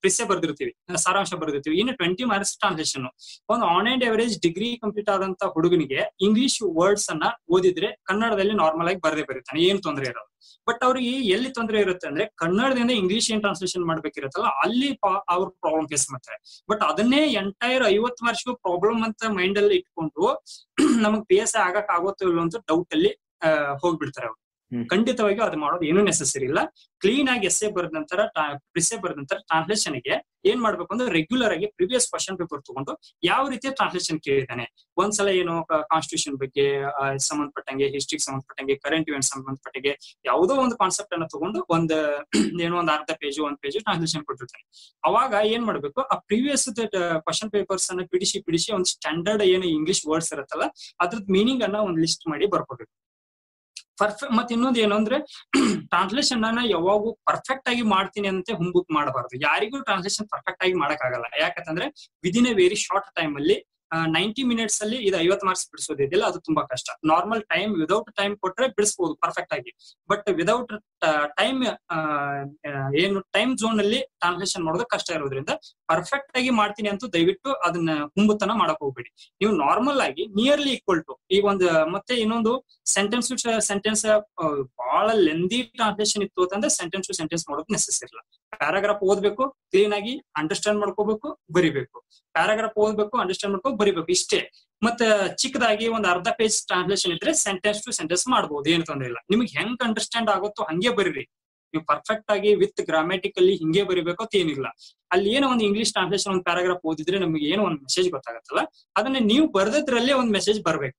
Speaker 2: ಪ್ರಿಸೆ ಬರ್ದಿರ್ತೀವಿ ಸಾರಾಂಶ ಬರ್ದಿರ್ತೀವಿ. ಇನ್ನು ಟ್ವೆಂಟಿ ಮಾರ್ಕ್ಸ್ ಟ್ರಾನ್ಸ್ಲೇಷನ್ ಒಂದು on an average degree complete ಆದಂತ ಹುಡುಗನಿಗೆ ಇಂಗ್ಲಿಷ್ ವರ್ಡ್ಸ್ ಅನ್ನ ಓದಿದ್ರೆ ಕನ್ನಡದಲ್ಲಿ ನಾರ್ಮಲ್ ಆಗಿ ಬರದೇ ಬರೀತಾನೆ, ಏನ್ ತೊಂದರೆ ಇರೋದು ಬಟ್ ಅವ್ರಿಗೆ ಎಲ್ಲಿ ತೊಂದರೆ ಇರುತ್ತೆ ಅಂದ್ರೆ ಕನ್ನಡದಿಂದ ಇಂಗ್ಲಿಷ್ ಏನ್ ಟ್ರಾನ್ಸ್ಲೇಷನ್ ಮಾಡ್ಬೇಕಿರುತ್ತಲ್ಲ, ಅಲ್ಲಿ ಅವ್ರ ಪ್ರಾಬ್ಲಮ್ ಫೇಸ್ ಮಾಡ್ತಾರೆ. ಬಟ್ ಅದನ್ನೇ ಎಂಟೈರ್ ಐವತ್ ವರ್ಷಕ್ಕೂ ಪ್ರಾಬ್ಲಮ್ ಅಂತ ಮೈಂಡ್ ಅಲ್ಲಿ ಇಟ್ಕೊಂಡು, ನಮಗ್ ಪಿ ಎಸ್ ಆಗಕ್ ಆಗುತ್ತೋ ಇಲ್ಲೋ ಅಂತ ಡೌಟ್ ಅಲ್ಲಿ ಹೋಗ್ಬಿಡ್ತಾರೆ ಅವ್ರು.
Speaker 1: ಹ್ಮ್.
Speaker 2: ಖಂಡಿತವಾಗಿಯೂ ಅದು ಮಾಡೋದು ಏನೂ ನೆಸೆಸರಿ ಇಲ್ಲ. ಕ್ಲೀನ್ ಆಗಿ ಎಸ್ಸೆ ಬರೆದ ನಂತರ ಪ್ರಿಸೆ ಬರೆದ ನಂತರ ಟ್ರಾನ್ಸ್ಲೇಷನ್ಗೆ ಏನ್ ಮಾಡ್ಬೇಕು ಅಂದ್ರೆ ರೆಗ್ಯುಲರ್ ಆಗಿ ಪ್ರಿವಿಯಸ್ ಕ್ವಶನ್ ಪೇಪರ್ ತಗೊಂಡು ಯಾವ ರೀತಿಯ ಟ್ರಾನ್ಸ್ಲೇಷನ್ ಕೇಳಿದಾನೆ ಒಂದ್ಸಲ ಏನು ಕಾನ್ಸ್ಟಿಟ್ಯೂಷನ್ ಬಗ್ಗೆ ಸಂಬಂಧಪಟ್ಟಂಗೆ ಹಿಸ್ಟ್ರಿಗೆ ಸಂಬಂಧಪಟ್ಟಂಗೆ ಕರೆಂಟ್ ಇವೆಂಟ್ ಸಂಬಂಧಪಟ್ಟಂಗೆ ಯಾವುದೋ ಒಂದು ಕಾನ್ಸೆಪ್ಟ್ ಅನ್ನ ತಗೊಂಡು ಒಂದ್ ಏನೋ ಒಂದು ಅರ್ಧ ಪೇಜ್ ಒಂದ್ ಪೇಜ್ ಟ್ರಾನ್ಸ್ಲೇಷನ್ ಕೊಟ್ಟಿರ್ತಾನೆ. ಅವಾಗ ಏನ್ ಮಾಡ್ಬೇಕು, ಆ ಪ್ರಿವಿಯಸ್ ಕ್ವಶನ್ ಪೇಪರ್ಸ್ ಅನ್ನ ಬಿಡಿಸಿ ಬಿಡಿಸಿ ಒಂದು ಸ್ಟ್ಯಾಂಡರ್ಡ್ ಏನು ಇಂಗ್ಲಿಷ್ ವರ್ಡ್ಸ್ ಇರುತ್ತಲ್ಲ, ಅದ್ರದ್ ಮೀನಿಂಗ್ ಅನ್ನ ಒಂದ್ ಲಿಸ್ಟ್ ಮಾಡಿ ಬರ್ಕೋಬೇಕು ಪರ್ಫೆಕ್ಟ್ ಮತ್ತೆ ಇನ್ನೊಂದು ಏನು ಅಂದ್ರೆ ಟ್ರಾನ್ಸ್ಲೇಷನ್ ಅನ್ನ ಯಾವಾಗೂ ಪರ್ಫೆಕ್ಟ್ ಆಗಿ ಮಾಡ್ತೀನಿ ಅಂತ ಹುಂಬುಕ್ ಮಾಡಬಾರ್ದು. ಯಾರಿಗೂ ಟ್ರಾನ್ಸ್ಲೇಷನ್ ಪರ್ಫೆಕ್ಟ್ ಆಗಿ ಆಗಲ್ಲ ಯಾಕಂತಂದ್ರೆ within a very short time ಅಲ್ಲಿ ನೈಂಟಿ ಮಿನಿಟ್ಸ್ ಅಲ್ಲಿ ಇದು ಐವತ್ ಮಾರ್ಕ್ಸ್ ಬಿಡಿಸೋದಿದೆಯಲ್ಲ ಅದು ತುಂಬಾ ಕಷ್ಟ. ನಾರ್ಮಲ್ ಟೈಮ್ ವಿದೌಟ್ ಟೈಮ್ ಕೊಟ್ರೆ ಬಿಡಿಸಬಹುದು ಪರ್ಫೆಕ್ಟ್ ಆಗಿ. ಬಟ್ ವಿದೌಟ್ ಟೈಮ್ ಏನು ಟೈಮ್ ಝೋನ್ ಅಲ್ಲಿ ಟ್ರಾನ್ಸ್ಲೇಷನ್ ಮಾಡೋದು ಕಷ್ಟ ಇರೋದ್ರಿಂದ ಪರ್ಫೆಕ್ಟ್ ಆಗಿ ಮಾಡ್ತೀನಿ ಅಂತೂ ದಯವಿಟ್ಟು ಅದನ್ನ ಹುಂಬುತನ ಮಾಡಕ್ ಹೋಗ್ಬೇಡಿ. ನೀವು ನಾರ್ಮಲ್ ಆಗಿ ನಿಯರ್ಲಿ ಈಕ್ವಲ್ ಟು ಈಗ ಒಂದು, ಮತ್ತೆ ಇನ್ನೊಂದು ಸೆಂಟೆನ್ಸ್ ಟು ಸೆಂಟೆನ್ಸ್ ಬಹಳ ಲೆಂದಿ ಟ್ರಾನ್ಸ್ಲೇಷನ್ ಇತ್ತು ಅಂತಂದ್ರೆ ಸೆಂಟೆನ್ಸ್ ಟು ಸೆಂಟೆನ್ಸ್ ಮಾಡೋದು ನೆಸೆಸರಿ ಇಲ್ಲ. ಪ್ಯಾರಾಗ್ರಾಫ್ ಓದ್ಬೇಕು ಕ್ಲೀನ್ ಆಗಿ ಅಂಡರ್ಸ್ಟ್ಯಾಂಡ್ ಮಾಡ್ಕೋಬೇಕು, ಬರಿಬೇಕು. ಪ್ಯಾರಾಗ್ರಾಫ್ ಓದ್ಬೇಕು ಅಂಡರ್ಸ್ಟ್ಯಾಂಡ್ ಮಾಡ್ಕೋ, ಬರಿಬೇಕು ಇಷ್ಟೇ. ಮತ್ತೆ ಚಿಕ್ಕದಾಗಿ ಒಂದು ಅರ್ಧ ಪೇಜ್ ಟ್ರಾನ್ಸ್ಲೇಷನ್ ಇದ್ರೆ ಸೆಂಟೆನ್ಸ್ ಟು ಸೆಂಟೆನ್ಸ್ ಮಾಡ್ಬೋದು, ಏನು ತೊಂದರೆ ಇಲ್ಲ. ನಿಮ್ಗೆ ಹೆಂಗ್ ಅಂಡರ್ಸ್ಟ್ಯಾಂಡ್ ಆಗುತ್ತೋ ಹಂಗೆ ಬರೀರಿ. ನೀವು ಪರ್ಫೆಕ್ಟ್ ಆಗಿ ವಿತ್ ಗ್ರಾಮ್ಯಾಟಿಕಲ್ಲಿ ಹಿಂಗೆ ಬರಿಬೇಕು ಅಂತ ಏನಿಲ್ಲ ಅಲ್ಲಿ ಏನೋ ಒಂದು ಇಂಗ್ಲಿಷ್ ಟ್ರಾನ್ಸ್ಲೇಷನ್ ಒಂದು ಪ್ಯಾರಾಗ್ರಾಫ್ ಓದಿದ್ರೆ ನಮಗೆ ಏನೋ ಒಂದು ಮೆಸೇಜ್ ಗೊತ್ತಾಗತ್ತಲ್ಲ? ಅದನ್ನ ನೀವು ಬರ್ದದ್ರಲ್ಲೇ ಒಂದು ಮೆಸೇಜ್ ಬರ್ಬೇಕು.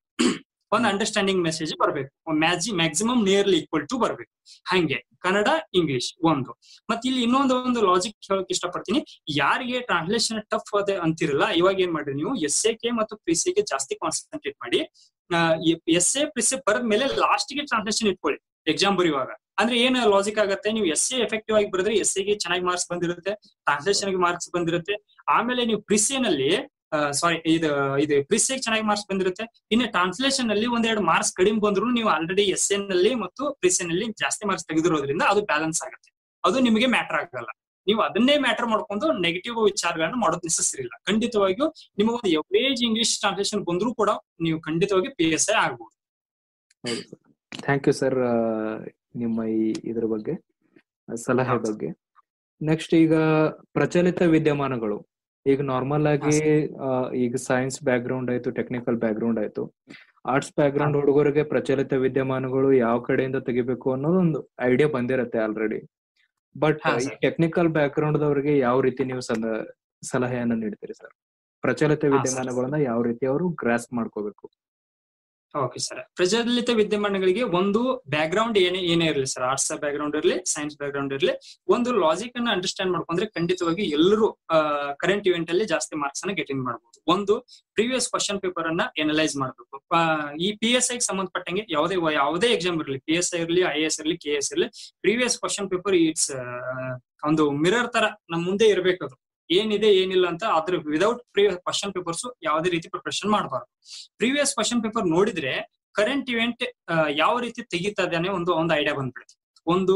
Speaker 2: ಒಂದು ಅಂಡರ್ಸ್ಟ್ಯಾಂಡಿಂಗ್ ಮೆಸೇಜ್ ಬರ್ಬೇಕು. ಮ್ಯಾಜಿ ಮ್ಯಾಕ್ಸಿಮಮ್ ನಿಯರ್ಲಿ ಈಕ್ವಲ್ ಟು ಬರ್ಬೇಕು. ಹಂಗೆ. ಕನ್ನಡ ಇಂಗ್ಲಿಷ್ ಒಂದು. ಮತ್ತೆ ಇಲ್ಲಿ ಇನ್ನೊಂದು ಒಂದು ಲಾಜಿಕ್ ಹೇಳಕ್ ಇಷ್ಟಪಡ್ತೀನಿ. ಯಾರಿಗೆ ಟ್ರಾನ್ಸ್ಲೇಷನ್ ಟಫ್ ಅದೇ ಅಂತಿರಲ್ಲ, ಇವಾಗ ಏನ್ ಮಾಡ್ರಿ ನೀವು ಎಸ್ ಎ ಕೆ ಮತ್ತು ಪಿ ಸಿ ಕೆ ಜಾಸ್ತಿ ಕಾನ್ಸಂಟ್ರೇಟ್ ಮಾಡಿ ಎಸ್ ಎ ಪಿ ಸಿ ಬರೆದ ಮೇಲೆ ಲಾಸ್ಟ್ಗೆ ಟ್ರಾನ್ಸ್ಲೇಷನ್ ಇಟ್ಕೊಳ್ಳಿ. ಎಕ್ಸಾಮ್ ಬರೆಯುವಾಗ. ಅಂದ್ರೆ ಏನ್ ಲಾಜಿಕ್ ಆಗುತ್ತೆ? ನೀವು ಎಸ್ ಎ ಎಫೆಕ್ಟಿವ್ ಆಗಿ ಬರೆದ್ರೆ ಎಸ್ಗೆ ಚೆನ್ನಾಗಿ ಮಾರ್ಕ್ಸ್ ಬಂದಿರುತ್ತೆ ಟ್ರಾನ್ಸ್ಲೇಷನ್ ಮಾರ್ಕ್ಸ್ ಬಂದಿರುತ್ತೆ. ಆಮೇಲೆ ನೀವು ಪ್ರಿಸಿನಲ್ಲಿ ಸಾರಿ ಇದು ಇದು ಪ್ರಿಸಿಗೆ ಚೆನ್ನಾಗಿ ಮಾರ್ಕ್ಸ್ ಬಂದಿರುತ್ತೆ. ಇನ್ನು ಟ್ರಾನ್ಸ್ಲೇಷನ್ ಅಲ್ಲಿ ಒಂದೆರಡು ಮಾರ್ಕ್ಸ್ ಕಡಿಮೆ ಬಂದ್ರು ನೀವು ಆಲ್ರೆಡಿ ಎಸ್ ಎನ್ನಲ್ಲಿ ಮತ್ತು ಪ್ರಿಸಿನ್ನಲ್ಲಿ ಜಾಸ್ತಿ ಮಾರ್ಕ್ಸ್ ತೆಗೆದಿರೋದ್ರಿಂದ ಅದು ಬ್ಯಾಲೆನ್ಸ್ ಆಗುತ್ತೆ. ಅದು ನಿಮಗೆ ಮ್ಯಾಟರ್ ಆಗಲ್ಲ. ನೀವು ಅದನ್ನೇ ಮ್ಯಾಟರ್ ಮಾಡ್ಕೊಂಡು ನೆಗೆಟಿವ್ ವಿಚಾರಗಳನ್ನ ಮಾಡೋದು ನೆಸಸರಿ ಖಂಡಿತವಾಗಿಯೂ ನಿಮಗೆ ಒಂದು ಎವರೇಜ್ ಇಂಗ್ಲಿಷ್ ಟ್ರಾನ್ಸ್ಲೇಷನ್ ಬಂದ್ರೂ ಕೂಡ ನೀವು ಖಂಡಿತವಾಗಿ ಪಿ ಎಸ್ ಐ ಆಗ್ಬೋದು.
Speaker 1: ಥ್ಯಾಂಕ್ ಯು ಸರ್ ನಿಮ್ಮ ಈ ಇದ್ರ ಬಗ್ಗೆ ಸಲಹೆ ಬಗ್ಗೆ. ನೆಕ್ಸ್ಟ್ ಈಗ ಪ್ರಚಲಿತ ವಿದ್ಯಮಾನಗಳು. ಈಗ ನಾರ್ಮಲ್ ಆಗಿ ಈಗ ಸೈನ್ಸ್ ಬ್ಯಾಕ್ ಗ್ರೌಂಡ್ ಆಯ್ತು ಟೆಕ್ನಿಕಲ್ ಬ್ಯಾಕ್ ಗ್ರೌಂಡ್ ಆಯ್ತು. ಆರ್ಟ್ಸ್ ಬ್ಯಾಕ್ ಗ್ರೌಂಡ್ ಹುಡುಗರಿಗೆ ಪ್ರಚಲಿತ ವಿದ್ಯಮಾನಗಳು ಯಾವ ಕಡೆಯಿಂದ ತೆಗಿಬೇಕು ಅನ್ನೋದು ಒಂದು ಐಡಿಯಾ ಬಂದಿರತ್ತೆ ಆಲ್ರೆಡಿ ಬಟ್ ಈ ಟೆಕ್ನಿಕಲ್ ಬ್ಯಾಕ್ ಗ್ರೌಂಡ್ ದವರಿಗೆ ಯಾವ ರೀತಿ ನೀವು ಸಲಹೆಯನ್ನು ಸಲಹೆಯನ್ನ ನೀಡ್ತೀರಿ ಸರ್ ಪ್ರಚಲಿತ ವಿದ್ಯಮಾನಗಳನ್ನ ಯಾವ ರೀತಿ ಅವರು ಗ್ರಾಸ್ ಮಾಡ್ಕೋಬೇಕು?
Speaker 2: ಓಕೆ ಸರ್ ಪ್ರಜ್ವಲಿತ ವಿದ್ಯಮಾನಗಳಿಗೆ ಒಂದು ಬ್ಯಾಕ್ ಗ್ರೌಂಡ್ ಏನೇ ಏನೇ ಇರಲಿ ಸರ್ ಆರ್ಟ್ಸ್ ಬ್ಯಾಕ್ ಗ್ರೌಂಡ್ ಇರಲಿ ಸೈನ್ಸ್ ಬ್ಯಾಕ್ ಗ್ರೌಂಡ್ ಇರಲಿ, ಒಂದು ಲಾಜಿಕ್ ಅನ್ನ ಅಂಡರ್ಸ್ಟ್ಯಾಂಡ್ ಮಾಡ್ಕೊಂಡ್ರೆ ಖಂಡಿತವಾಗಿ ಎಲ್ಲರೂ ಕರೆಂಟ್ ಇವೆಂಟ್ ಅಲ್ಲಿ ಜಾಸ್ತಿ ಮಾರ್ಕ್ಸ್ ಅನ್ನ ಗೆಟಿಂಗ್ ಮಾಡಬಹುದು ಒಂದು ಪ್ರೀವಿಯಸ್ ಕ್ವಶನ್ ಪೇಪರ್ ಅನ್ನ ಎನಲೈಸ್ ಮಾಡಬೇಕು. ಈ ಪಿ ಎಸ್ ಐಗೆ ಸಂಬಂಧಪಟ್ಟಂಗೆ ಯಾವುದೇ ಯಾವುದೇ ಎಕ್ಸಾಮ್ ಇರಲಿ ಪಿ ಎಸ್ ಐ ಇರಲಿ ಐ ಎಸ್ ಇರಲಿ ಕೆ ಎಸ್ ಇರಲಿ ಪ್ರೀವಿಯಸ್ ಕ್ವಶನ್ ಪೇಪರ್ ಇಟ್ಸ್ ಒಂದು ಮಿರರ್ ತರ ನಮ್ ಮುಂದೆ ಇರಬೇಕು ಅದು ಏನಿದೆ, ಏನಿಲ್ಲ ಅಂತ ಅದ್ರ ವಿದೌಟ್ ಪ್ರೀವಿಯಸ್ ಕ್ವಶನ್ ಪೇಪರ್ಸ್ ಯಾವುದೇ ರೀತಿ ಪ್ರಿಪರೇಷನ್ ಮಾಡಬಾರ್ದು. ಪ್ರೀವಿಯಸ್ ಕ್ವಶನ್ ಪೇಪರ್ ನೋಡಿದ್ರೆ ಕರೆಂಟ್ ಇವೆಂಟ್ ಯಾವ ರೀತಿ ತೆಗಿತಾ ಇದ್ದಾನೆ ಒಂದು ಒಂದು ಐಡಿಯಾ ಬಂದ್ಬಿಡುತ್ತೆ. ಒಂದು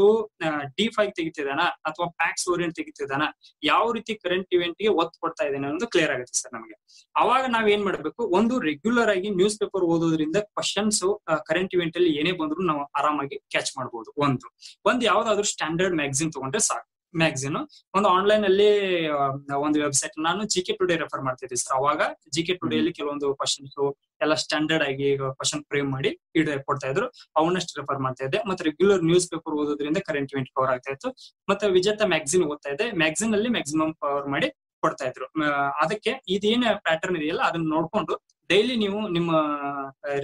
Speaker 2: ಡಿ ಫೈವ್ ತೆಗಿತಿದಾನ ಅಥವಾ ಪ್ಯಾಕ್ಸ್ ಓರಿಯಂಟ್ ತೆಗಿತಿದಾನ ಯಾವ ರೀತಿ ಕರೆಂಟ್ ಇವೆಂಟ್ಗೆ ಒತ್ತು ಕೊಡ್ತಾ ಇದ್ದೇನೆ ಅನ್ನೋದು ಕ್ಲಿಯರ್ ಆಗುತ್ತೆ ಸರ್ ನಮಗೆ. ಅವಾಗ ನಾವ್ ಏನ್ ಮಾಡ್ಬೇಕು, ಒಂದು ರೆಗ್ಯುಲರ್ ಆಗಿ ನ್ಯೂಸ್ ಪೇಪರ್ ಓದೋದ್ರಿಂದ ಕ್ವಶನ್ಸ್ ಕರೆಂಟ್ ಇವೆಂಟ್ ಅಲ್ಲಿ ಏನೇ ಬಂದ್ರು ನಾವು ಆರಾಮಾಗಿ ಕ್ಯಾಚ್ ಮಾಡಬಹುದು ಒಂದು. ಒಂದು ಯಾವ್ದಾದ್ರು ಸ್ಟ್ಯಾಂಡರ್ಡ್ ಮ್ಯಾಗಝಿನ್ ತಗೊಂಡ್ರೆ ಸಾಕು. ಮ್ಯಾಗಝಿನ್ ಒಂದು ಆನ್ಲೈನ್ ಅಲ್ಲಿ ಒಂದು ವೆಬ್ಸೈಟ್ ನಾನು ಜಿ ಕೆ ಟುಡೇ ರೆಫರ್ ಮಾಡ್ತಿದ್ದೆ ಸರ್ ಅವಾಗ ಜಿ ಕೆ ಟುಡೇ ಅಲ್ಲಿ ಕೆಲವೊಂದು ಕ್ವಶನ್ಸ್ ಎಲ್ಲ ಸ್ಟ್ಯಾಂಡರ್ಡ್ ಆಗಿ ಕ್ವಶನ್ ಫ್ರೇಮ್ ಮಾಡಿ ಇಡ ಕೊಡ್ತಾ ಇದ್ರು. ಅವನಷ್ಟು ರೆಫರ್ ಮಾಡ್ತಾ ಇದ್ದೆ. ಮತ್ತೆ ರೆಗ್ಯುಲರ್ ನ್ಯೂಸ್ ಪೇಪರ್ ಓದೋದ್ರಿಂದ ಕರೆಂಟ್ ಇವೆಂಟ್ ಕವರ್ ಆಗ್ತಾ ಇತ್ತು. ಮತ್ತೆ ವಿಜೇತ ಮ್ಯಾಗಝಿನ್ ಓದ್ತಾ ಇದ್ದೆ. ಮ್ಯಾಗಝಿನ್ ಅಲ್ಲಿ ಮ್ಯಾಕ್ಸಿಮಮ್ ಕವರ್ ಮಾಡಿ ಕೊಡ್ತಾ ಇದ್ರು. ಅದಕ್ಕೆ ಇದೇನ್ ಪ್ಯಾಟರ್ನ್ ಇದೆಯಲ್ಲ ಅದನ್ನ ನೋಡ್ಕೊಂಡು ಡೈಲಿ ನೀವು ನಿಮ್ಮ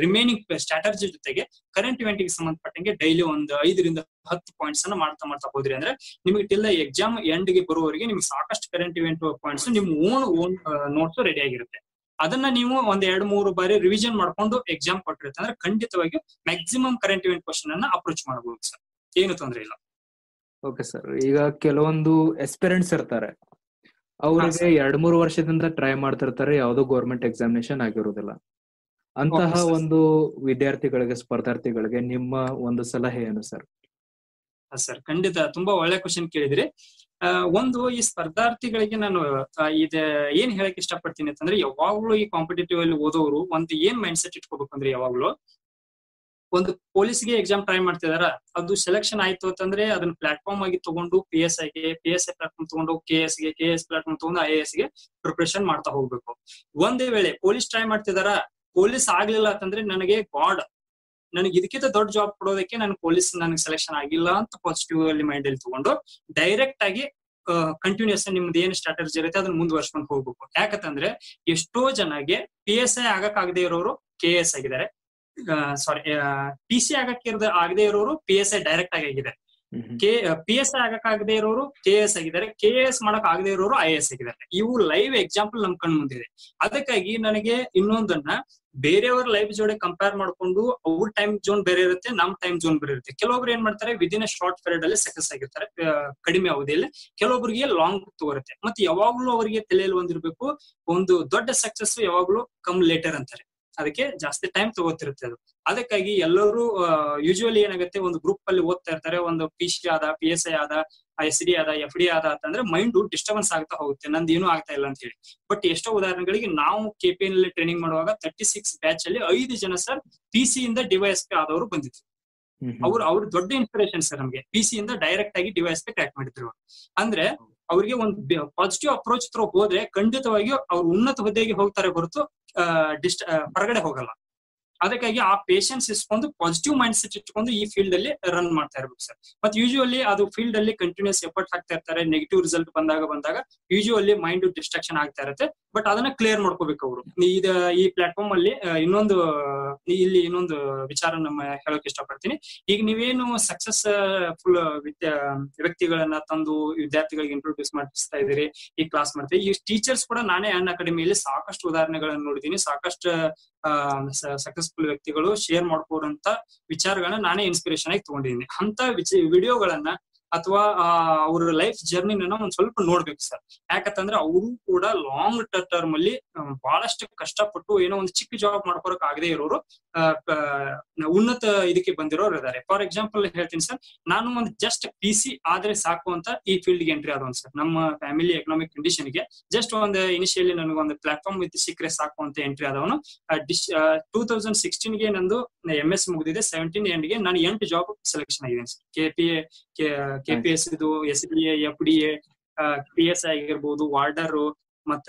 Speaker 2: ರಿಮೈನಿಂಗ್ ಸ್ಟ್ರಾಟಜಿ ಜೊತೆಗೆ ಕರೆಂಟ್ ಇವೆಂಟ್ಗೆ ಸಂಬಂಧಪಟ್ಟಂಗೆ ಡೈಲಿ ಒಂದು ಐದರಿಂದ ಹತ್ತು ಪಾಯಿಂಟ್ಸ್ ಅನ್ನ ಮಾಡ್ತಾ ಮಾಡ್ತಾ ಹೋದ್ರಿ ಅಂದ್ರೆ ನಿಮಗೆ ಟಿಲ್ ಎಕ್ಸಾಮ್ ಎಂಡ್ಗೆ ಬರುವವರೆಗೆ ನಿಮ್ಗೆ ಸಾಕಷ್ಟು ಕರೆಂಟ್ ಇವೆಂಟ್ ಪಾಯಿಂಟ್ಸ್ ನಿಮ್ ಓನ್ ಓನ್ ನೋಟ್ಸ್ ರೆಡಿ ಆಗಿರುತ್ತೆ. ಅದನ್ನ ನೀವು ಒಂದ್ ಎರಡ್, ಮೂರು ಬಾರಿ ರಿವಿಷನ್ ಮಾಡ್ಕೊಂಡು ಎಕ್ಸಾಮ್ ಕೊಟ್ಟಿರುತ್ತೆ ಅಂದ್ರೆ ಖಂಡಿತವಾಗಿ ಮ್ಯಾಕ್ಸಿಮಮ್ ಕರೆಂಟ್ ಇವೆಂಟ್ ಕ್ವಶನ್ ಅನ್ನ ಅಪ್ರೋಚ್ ಮಾಡಬಹುದು ಸರ್. ಏನು ತೊಂದ್ರೆ ಇಲ್ಲ.
Speaker 1: ಓಕೆ ಸರ್ ಈಗ ಕೆಲವೊಂದು ಎಸ್ಪೆರೆಂಟ್ಸ್ ಇರ್ತಾರೆ. ಅವರಿಗೆ ಎರಡ್ ಮೂರು ವರ್ಷದಿಂದ ಟ್ರೈ ಮಾಡ್ತಿರ್ತಾರೆ ಯಾವ್ದೋ ಗೌರ್ಮೆಂಟ್ ಎಕ್ಸಾಮಿನೇಷನ್ ಆಗಿರೋದಿಲ್ಲ. ಅಂತಹ ಒಂದು ವಿದ್ಯಾರ್ಥಿಗಳಿಗೆ ಸ್ಪರ್ಧಾರ್ಥಿಗಳಿಗೆ ನಿಮ್ಮ ಒಂದು ಸಲಹೆ ಏನು ಸರ್?
Speaker 2: ಸರ್ ಖಂಡಿತ ತುಂಬಾ ಒಳ್ಳೆ ಕ್ವಶನ್ ಕೇಳಿದ್ರಿ. ಆ, ಒಂದು ಈ ಸ್ಪರ್ಧಾರ್ಥಿಗಳಿಗೆ ನಾನು ಇದ ಏನ್ ಹೇಳಕ್ ಇಷ್ಟಪಡ್ತೀನಿ ಅಂತಂದ್ರೆ ಯಾವಾಗ್ಲೂ ಈ ಕಾಂಪಿಟೇಟಿವ್ ಅಲ್ಲಿ ಓದೋರು ಒಂದು ಏನ್ ಮೈಂಡ್ ಸೆಟ್ ಇಟ್ಕೋಬೇಕು ಅಂದ್ರೆ ಯಾವಾಗ್ಲೂ ಒಂದು ಪೊಲೀಸ್ಗೆ ಎಕ್ಸಾಮ್ ಟ್ರೈ ಮಾಡ್ತಿದಾರ, ಅದು ಸೆಲೆಕ್ಷನ್ ಆಯ್ತು ಅಂತಂದ್ರೆ ಅದನ್ನ ಪ್ಲಾಟ್ಫಾರ್ಮ್ ಆಗಿ ತಗೊಂಡು ಪಿ ಎಸ್ ಐಗೆ ಪಿ ಎಸ್ ಐ ಪ್ಲಾಟ್ಫಾರ್ಮ್ ತಗೊಂಡು ಕೆ ಎಸ್ಗೆ ಕೆ ಎಸ್ ಪ್ಲಾಟ್ಫಾರ್ಮ್ ತಗೊಂಡು ಐ ಎಸ್ಗೆ ಪ್ರಿಪರೇಷನ್ ಮಾಡ್ತಾ ಹೋಗ್ಬೇಕು. ಒಂದೇ ವೇಳೆ ಪೊಲೀಸ್ ಟ್ರೈ ಮಾಡ್ತಿದಾರ ಪೊಲೀಸ್ ಆಗ್ಲಿಲ್ಲ ಅಂತಂದ್ರೆ ನನಗೆ ಗಾಡ್ ನನಗೆ ಇದಕ್ಕಿಂತ ದೊಡ್ಡ ಜಾಬ್ ಕೊಡೋದಕ್ಕೆ ನನ್ ಪೊಲೀಸ್ ನನಗೆ ಸೆಲೆಕ್ಷನ್ ಆಗಿಲ್ಲ ಅಂತ ಪಾಸಿಟಿವ್ ಅಲ್ಲಿ ಮೈಂಡ್ ಅಲ್ಲಿ ತಗೊಂಡು ಡೈರೆಕ್ಟ್ ಆಗಿ ಕಂಟಿನ್ಯೂಸ್ ನಿಮ್ದು ಏನ್ ಸ್ಟ್ರಾಟಜಿ ಇರುತ್ತೆ ಅದನ್ನ ಮುಂದುವರ್ಸ್ಕೊಂಡು ಹೋಗ್ಬೇಕು. ಯಾಕಂತಂದ್ರೆ ಎಷ್ಟೋ ಜನಗೆ ಪಿ ಎಸ್ ಐ ಆಗಕ್ ಆಗದೆ ಇರೋರು ಕೆ ಎಸ್ ಆಗಿದ್ದಾರೆ. ಸಾರಿ ಪಿ ಸಿ ಆಗಕ್ಕೆ ಇರದ ಆಗದೆ ಇರೋರು ಪಿ ಎಸ್ ಐ ಡೈರೆಕ್ಟ್ ಆಗಿ ಆಗಿದೆ ಕೆ ಪಿ ಎಸ್ ಐ ಆಗಕ್ ಆಗದೆ ಇರೋರು ಕೆ ಎಸ್ ಆಗಿದ್ದಾರೆ. ಕೆ ಎಸ್ ಮಾಡಕ್ ಆಗದೆ ಇರೋರು ಐ ಎಸ್ ಆಗಿದ್ದಾರೆ. ಇವು ಲೈವ್ ಎಕ್ಸಾಂಪಲ್ ನಮ್ ಕಣ್ ಮುಂದಿದೆ. ಅದಕ್ಕಾಗಿ ನನಗೆ ಇನ್ನೊಂದನ್ನ ಬೇರೆಯವ್ರ ಲೈಫ್ ಜೋಡೆ ಕಂಪೇರ್ ಮಾಡ್ಕೊಂಡು ಅವ್ರ ಟೈಮ್ ಜೋನ್ ಬೇರೆ ಇರುತ್ತೆ ನಮ್ ಟೈಮ್ ಜೋನ್ ಬೇರೆ ಇರುತ್ತೆ. ಕೆಲವೊಬ್ರು ಏನ್ ಮಾಡ್ತಾರೆ ವಿದಿನ್ ಶಾರ್ಟ್ ಪೀರಿಯಡ್ ಅಲ್ಲಿ ಸಕ್ಸಸ್ ಆಗಿರ್ತಾರೆ ಕಡಿಮೆ ಅವಧಿಯಲ್ಲಿ. ಕೆಲವೊಬ್ಬರಿಗೆ ಲಾಂಗ್ ತಗೋರುತ್ತೆ ಮತ್ತೆ ಯಾವಾಗ್ಲೂ ಅವರಿಗೆ ತಲೆಯಲ್ಲಿ ಒಂದಿರ್ಬೇಕು ಒಂದು ದೊಡ್ಡ ಸಕ್ಸಸ್ ಯಾವಾಗ್ಲೂ ಕಮ್ ಲೇಟರ್ ಅಂತಾರೆ. ಅದಕ್ಕೆ ಜಾಸ್ತಿ ಟೈಮ್ ತಗೋತಿರುತ್ತೆ ಅದು. ಅದಕ್ಕಾಗಿ ಎಲ್ಲರೂ ಯೂಶುವಲಿ ಏನಾಗುತ್ತೆ ಒಂದು ಗ್ರೂಪ್ ಅಲ್ಲಿ ಓದ್ತಾ ಇರ್ತಾರೆ. ಒಂದು ಪಿ ಸಿ ಆದ ಪಿ ಎಸ್ ಐ ಆದ ಎಸ್ ಡಿ ಆದ ಎಫ್ ಡಿ ಆದ ಅಂತಂದ್ರೆ ಮೈಂಡ್ ಡಿಸ್ಟರ್ಬೆನ್ಸ್ ಆಗ್ತಾ ಹೋಗುತ್ತೆ. ನಂದು ಏನು ಆಗ್ತಾ ಇಲ್ಲ ಅಂತ ಹೇಳಿ. ಬಟ್ ಎಷ್ಟೋ ಉದಾಹರಣೆಗಳಿಗೆ ನಾವು ಕೆಪಿಎನ್ ಅಲ್ಲಿ ಟ್ರೈನಿಂಗ್ ಮಾಡುವಾಗ ತರ್ಟಿ ಸಿಕ್ಸ್ ಬ್ಯಾಚ್ ಅಲ್ಲಿ ಐದು ಜನ ಸರ್ ಪಿ ಸಿ ಇಂದ ಡಿವೈಸ್ ಪಿ ಆದವರು ಬಂದಿದ್ರು. ಅವ್ರು ಅವ್ರ ದೊಡ್ಡ ಇನ್ಸ್ಪಿರೇಷನ್ ಸರ್ ನಮ್ಗೆ. ಪಿ ಸಿ ಇಂದ ಡೈರೆಕ್ಟ್ ಆಗಿ D Y S P crack ಮಾಡಿದ್ರು ಅಂದ್ರೆ ಅವ್ರಿಗೆ ಒಂದು ಪಾಸಿಟಿವ್ ಅಪ್ರೋಚ್ ತ್ರೋ ಹೋದ್ರೆ ಖಂಡಿತವಾಗಿಯೂ ಅವ್ರು ಉನ್ನತ ಹುದ್ದೆಗೆ ಹೋಗ್ತಾರೆ ಹೊರತು ಡಿಸ್ಟ್ ಹೊರಗಡೆ ಹೋಗಲ್ಲ. ಅದಕ್ಕಾಗಿ ಆ ಪೇಷನ್ಸ್ ಇಸ್ಕೊಂಡು ಪಾಸಿಟಿವ್ ಮೈಂಡ್ ಸೆಟ್ ಇಟ್ಕೊಂಡು ಈ ಫೀಲ್ಡ್ ಅಲ್ಲಿ ರನ್ ಮಾಡ್ತಾ ಇರ್ಬೇಕು ಸರ್ ಮತ್ತೆ ಯೂಶುವಲಿ ಅದು ಫೀಲ್ಡ್ ಅಲ್ಲಿ ಕಂಟಿನ್ಯೂಸ್ ಎಫರ್ಟ್ ಹಾಕ್ತಾ ಇರ್ತಾರೆ ನೆಗೆಟಿವ್ ರಿಸಲ್ಟ್ ಬಂದಾಗ ಬಂದಾಗ ಯೂಶುವಲಿ ಮೈಂಡ್ ಡಿಸ್ಟ್ರಾಕ್ಷನ್ ಆಗ್ತಾ ಇರುತ್ತೆ. ಬಟ್ ಅದನ್ನ ಕ್ಲಿಯರ್ ಮಾಡ್ಕೋಬೇಕು ಅವರು. ಇದ ಈ ಪ್ಲಾಟ್ಫಾರ್ಮ್ ಅಲ್ಲಿ ಇನ್ನೊಂದು ಇಲ್ಲಿ ಇನ್ನೊಂದು ವಿಚಾರ ನಮ್ಮ ಹೇಳಕ್ ಇಷ್ಟಪಡ್ತೀನಿ. ಈಗ ನೀವೇನು ಸಕ್ಸಸ್ ಫುಲ್ ವ್ಯಕ್ತಿಗಳನ್ನ ತಂದು ವಿದ್ಯಾರ್ಥಿಗಳಿಗೆ ಇಂಟ್ರೊಡ್ಯೂಸ್ ಮಾಡಿಸ್ತಾ ಇದೀರಿ ಈ ಕ್ಲಾಸ್ ಮಾಡ್ತೀವಿ ಈ ಟೀಚರ್ಸ್ ಕೂಡ ನಾನೇ ಅನ್ ಅಕಾಡೆಮಿಯಲ್ಲಿ ಸಾಕಷ್ಟು ಉದಾಹರಣೆಗಳನ್ನ ನೋಡಿದೀನಿ. ಸಾಕಷ್ಟು ಸಕ್ಸಸ್ಫುಲ್ ವ್ಯಕ್ತಿಗಳು ಶೇರ್ ಮಾಡ್ಕೋರಂತ ವಿಚಾರಗಳನ್ನ ನಾನೇ ಇನ್ಸ್ಪಿರೇಷನ್ ಆಗಿ ತಗೊಂಡಿದ್ದೀನಿ. ಅಂತ ವಿಡಿಯೋಗಳನ್ನ ಅಥವಾ ಅವ್ರ ಲೈಫ್ ಜರ್ನಿನ ಒಂದ್ ಸ್ವಲ್ಪ ನೋಡ್ಬೇಕು ಸರ್ ಯಾಕಂತಂದ್ರೆ ಅವರು ಕೂಡ ಲಾಂಗ್ ಟರ್ಮ್ ಅಲ್ಲಿ ಬಹಳಷ್ಟು ಕಷ್ಟಪಟ್ಟು ಏನೋ ಒಂದು ಚಿಕ್ಕ ಜಾಬ್ ಮಾಡ್ಕೊಳಕ್ ಆಗದೆ ಇರೋರು ಉನ್ನತ ಇದಕ್ಕೆ ಬಂದಿರೋರು ಇದಾರೆ ಫಾರ್ ಎಕ್ಸಾಂಪಲ್ ಹೇಳ್ತೀನಿ ಸರ್ ನಾನು ಒಂದು ಜಸ್ಟ್ ಪಿ ಸಿ ಆದ್ರೆ ಸಾಕು ಅಂತ ಈ ಫೀಲ್ಡ್ಗೆ ಎಂಟ್ರಿ ಆದವನ್ ಸರ್ ನಮ್ಮ ಫ್ಯಾಮಿಲಿ ಎಕನಾಮಿಕ್ ಕಂಡೀಷನ್ಗೆ ಜಸ್ಟ್ ಒಂದು ಇನಿಷಿಯಲಿ ನನಗೆ ಒಂದು ಪ್ಲಾಟ್ಫಾರ್ಮ್ ವಿತ್ ಸಿಕ್ರೆ ಸಾಕು ಅಂತ ಎಂಟ್ರಿ ಆದವನು ಟೂ ತೌಸಂಡ್ ಸಿಕ್ಸ್ಟೀನ್ಗೆ ನಂದು ಎಂ ಎಸ್ ಮುಗಿದಿದೆ ಸೆವೆಂಟೀನ್ ಎಂಡ್ಗೆ ನಾನು ಎಂಟು ಜಾಬ್ ಸೆಲೆಕ್ಷನ್ ಆಗಿದ್ದೀನಿ sir K P K P S ಇದು S D A F D A P S I ಆಗಿರ್ಬೋದು ವಾರ್ಡರ್ ಮತ್ತ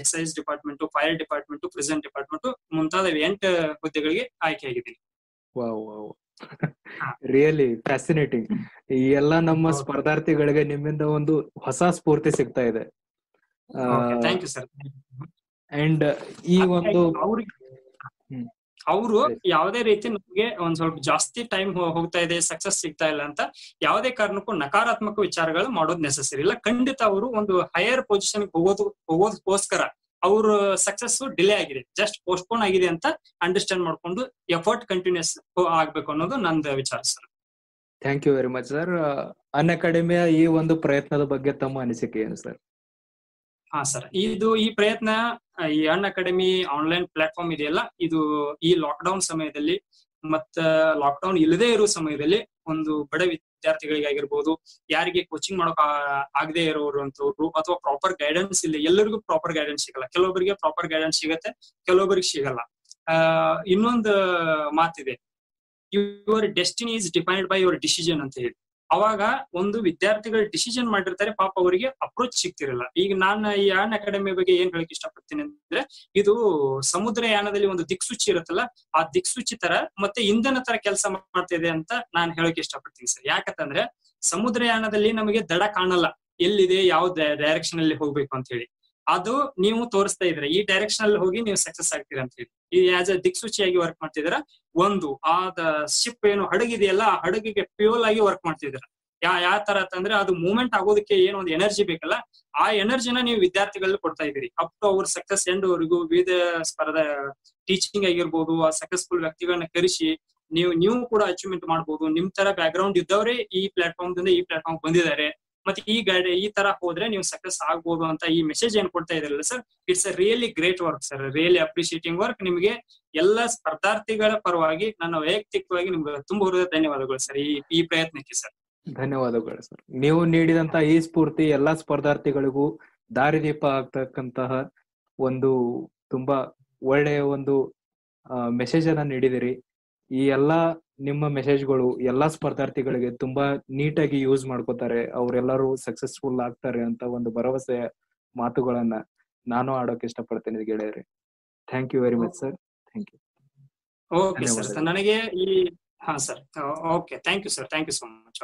Speaker 2: excise department fire department prison department ಮುಂತಾದ ಎಂಟು ಹುದ್ದೆಗಳಿಗೆ ಆಯ್ಕೆ
Speaker 1: ವಾವ್ ರಿಯಲಿ ಫ್ಯಾಸಿನೇಟಿಂಗ್ ಈ ಎಲ್ಲ ನಮ್ಮ ಸ್ಪರ್ಧಾರ್ಥಿಗಳಿಗೆ ನಿಮ್ಮಿಂದ ಒಂದು ಹೊಸ ಸ್ಫೂರ್ತಿ ಸಿಗ್ತಾ ಇದೆ.
Speaker 2: ಥ್ಯಾಂಕ್ ಯು ಸರ್
Speaker 1: ಅಂಡ್ ಈ ಒಂದು
Speaker 2: ಅವ್ರಿಗೆ. ಅವರು ಯಾವದೇ ರೀತಿ ನಮ್ಗೆ ಒಂದ್ ಸ್ವಲ್ಪ ಜಾಸ್ತಿ ಟೈಮ್ ಹೋಗ್ತಾ ಇದೆ ಸಕ್ಸಸ್ ಸಿಗ್ತಾ ಇಲ್ಲ ಅಂತ ಯಾವುದೇ ಕಾರಣಕ್ಕೂ ನಕಾರಾತ್ಮಕ ವಿಚಾರಗಳು ಮಾಡೋದು ನೆಸೆಸರಿ ಇಲ್ಲ. ಖಂಡಿತ ಅವರು ಒಂದು ಹೈಯರ್ ಪೊಸಿಷನ್ ಹೋಗೋದು ಹೋಗೋದಕ್ಕೋಸ್ಕರ ಅವ್ರ ಸಕ್ಸಸ್ ಡಿಲೇ ಆಗಿದೆ. ಜಸ್ಟ್ ಪೋಸ್ಟ್ಪೋನ್ ಆಗಿದೆ ಅಂತ ಅಂಡರ್ಸ್ಟ್ಯಾಂಡ್ ಮಾಡ್ಕೊಂಡು ಎಫರ್ಟ್ ಕಂಟಿನ್ಯೂಸ್ ಆಗ್ಬೇಕು ಅನ್ನೋದು ನಂದು ವಿಚಾರ sir.
Speaker 1: Thank you very much sir ಅನ್ ಅಕಾಡೆಮಿಯ ಈ ಒಂದು ಪ್ರಯತ್ನದ ಬಗ್ಗೆ ತಮ್ಮ ಅನಿಸಿಕೆ ಏನು ಸರ್
Speaker 2: ಹಾ ಸರ್, ಇದು ಈ ಪ್ರಯತ್ನ ಈ ಅನ್ ಅಕಾಡೆಮಿ ಆನ್ಲೈನ್ ಪ್ಲಾಟ್ಫಾರ್ಮ್ ಇದೆಯಲ್ಲ, ಇದು ಈ ಲಾಕ್ಡೌನ್ ಸಮಯದಲ್ಲಿ ಮತ್ತ ಲಾಕ್ಡೌನ್ ಇಲ್ಲದೆ ಇರೋ ಸಮಯದಲ್ಲಿ ಒಂದು ಬಡ ವಿದ್ಯಾರ್ಥಿಗಳಿಗಾಗಿರ್ಬೋದು, ಯಾರಿಗೆ ಕೋಚಿಂಗ್ ಮಾಡೋಕ್ ಆಗದೆ ಇರೋರು ಅಥವಾ ಪ್ರಾಪರ್ ಗೈಡೆನ್ಸ್ ಇಲ್ಲ ಎಲ್ಲರಿಗೂ ಪ್ರಾಪರ್ ಗೈಡೆನ್ಸ್ ಸಿಗಲ್ಲ. ಕೆಲವೊಬ್ಬರಿಗೆ ಪ್ರಾಪರ್ ಗೈಡೆನ್ಸ್ ಸಿಗತ್ತೆ, ಕೆಲವೊಬ್ಬರಿಗೆ ಸಿಗಲ್ಲ. ಆ, ಇನ್ನೊಂದು ಮಾತಿದೆ your destiny is defined by your decision ಅಂತ ಹೇಳಿ. ಅವಾಗ ಒಂದು ವಿದ್ಯಾರ್ಥಿಗಳು ಡಿಸಿಷನ್ ಮಾಡಿರ್ತಾರೆ, ಪಾಪ ಅವರಿಗೆ ಅಪ್ರೋಚ್ ಸಿಗ್ತಿರಲ್ಲ. ಈಗ ನಾನು ಈ ಯಾನ್ ಅಕಾಡೆಮಿ ಬಗ್ಗೆ ಏನ್ ಹೇಳಕ್ ಇಷ್ಟಪಡ್ತೀನಿ ಅಂದ್ರೆ, ಇದು ಸಮುದ್ರ ಯಾನದಲ್ಲಿ ಒಂದು ದಿಕ್ಸೂಚಿ ಇರುತ್ತಲ್ಲ, ಆ ದಿಕ್ಸೂಚಿ ತರ ಮತ್ತೆ ಇಂಧನ ತರ ಕೆಲಸ ಮಾಡ್ತಾ ಇದೆ ಅಂತ ನಾನು ಹೇಳಕ್ ಇಷ್ಟಪಡ್ತೀನಿ ಸರ್. ಯಾಕಂತಂದ್ರೆ, ಸಮುದ್ರ ಯಾನದಲ್ಲಿ ನಮಗೆ ದಡ ಕಾಣಲ್ಲ. ಎಲ್ಲಿದೆ, ಯಾವ ಡೈರೆಕ್ಷನ್ ಅಲ್ಲಿ ಹೋಗ್ಬೇಕು ಅಂತ ಹೇಳಿ. ಅದು ನೀವು ತೋರಿಸ್ತಾ ಇದ್ರೆ, ಈ ಡೈರೆಕ್ಷನ್ ಅಲ್ಲಿ ಹೋಗಿ ನೀವು ಸಕ್ಸಸ್ ಆಗ್ತೀರಾ ಅಂತ ಹೇಳಿ. ಈ ಆಸ್ ಅ ದಿಕ್ಸೂಚಿಯಾಗಿ ವರ್ಕ್ ಮಾಡ್ತಿದ್ರ ಒಂದು, ಆ ಶಿಪ್ ಏನು ಹಡಗಿದೆಯಲ್ಲ, ಆ ಹಡಗಿಗೆ ಫ್ಯೂಲ್ ಆಗಿ ವರ್ಕ್ ಮಾಡ್ತಿದ್ರ ಯಾ, ಯಾವ ತರ ಅಂತಂದ್ರೆ ಅದು ಮೂವ್ಮೆಂಟ್ ಆಗೋದಕ್ಕೆ ಏನು ಒಂದು ಎನರ್ಜಿ ಬೇಕಲ್ಲ, ಆ ಎನರ್ಜಿನ ನೀವು ವಿದ್ಯಾರ್ಥಿಗಳಲ್ಲಿ ಕೊಡ್ತಾ ಇದ್ದೀರಿ. ಅಪ್ ಟು ಅವ್ರ ಸಕ್ಸಸ್ ಎಂಡ್ ವರೆಗೂ ವಿವಿಧ ಸ್ಪರ್ಧಾ ಟೀಚಿಂಗ್ ಆಗಿರ್ಬೋದು, ಆ ಸಕ್ಸಸ್ಫುಲ್ ವ್ಯಕ್ತಿಗಳನ್ನ ಕರೆಸಿ, ನೀವು ನೀವು ಕೂಡ ಅಚೀವ್ಮೆಂಟ್ ಮಾಡ್ಬೋದು. ನಿಮ್ ತರ ಬ್ಯಾಕ್ ಗ್ರೌಂಡ್ ಇದ್ದವರೇ ಈ ಪ್ಲಾಟ್ಫಾರ್ಮ್ ದಿಂದ ಈ ಪ್ಲಾಟ್ಫಾರ್ಮ್ ಬಂದಿದ್ದಾರೆ. ಮತ್ತೆ ಈ ಗೈಡ್, ಈ ತರ ಹೋದ್ರೆ ನೀವು ಸಕ್ಸಸ್ ಆಗ್ಬೋದು ಅಂತ ಈ ಮೆಸೇಜ್ ಏನ್ ಕೊಡ್ತಾ ಇದ್ರಲ್ಲ sir it's a really great work sir really appreciating work ನಿಮಗೆ ಎಲ್ಲ ಸ್ಪರ್ಧಾರ್ಥಿಗಳ ಪರವಾಗಿ, ನನ್ನ ವೈಯಕ್ತಿಕವಾಗಿ ನಿಮ್ಗೆ ತುಂಬ ಹೃದಯ ಧನ್ಯವಾದಗಳು ಸರ್ ಈ ಈ ಪ್ರಯತ್ನಕ್ಕೆ ಸರ್
Speaker 1: ಧನ್ಯವಾದಗಳು ಸರ್ ನೀವು ನೀಡಿದಂತ ಈ ಸ್ಫೂರ್ತಿ, ಎಲ್ಲಾ ಸ್ಪರ್ಧಾರ್ಥಿಗಳಿಗೂ ದಾರಿದೀಪ ಆಗ್ತಕ್ಕಂತಹ ಒಂದು ತುಂಬಾ ಒಳ್ಳೆಯ ಒಂದು ಮೆಸೇಜ್ ಅನ್ನ ನೀಡಿದಿರಿ. ಈ ಎಲ್ಲಾ ನಿಮ್ಮ ಮೆಸೇಜ್ಗಳು ಎಲ್ಲಾ ಸ್ಪರ್ಧಾರ್ಥಿಗಳಿಗೆ ತುಂಬಾ ನೀಟಾಗಿ ಯೂಸ್ ಮಾಡ್ಕೋತಾರೆ ಅವರೆಲ್ಲರೂ ಸಕ್ಸಸ್ಫುಲ್ ಆಗ್ತಾರೆ ಅಂತ ಒಂದು ಭರವಸೆಯ ಮಾತುಗಳನ್ನ ನಾನು ಆಡೋಕೆ ಇಷ್ಟಪಡ್ತೇನೆ ಗೆಳೆಯರೆ. Thank you very much sir thank you
Speaker 2: okay sir ನನಗೆ ಈ ಹಾ sir okay thank you sir thank you so much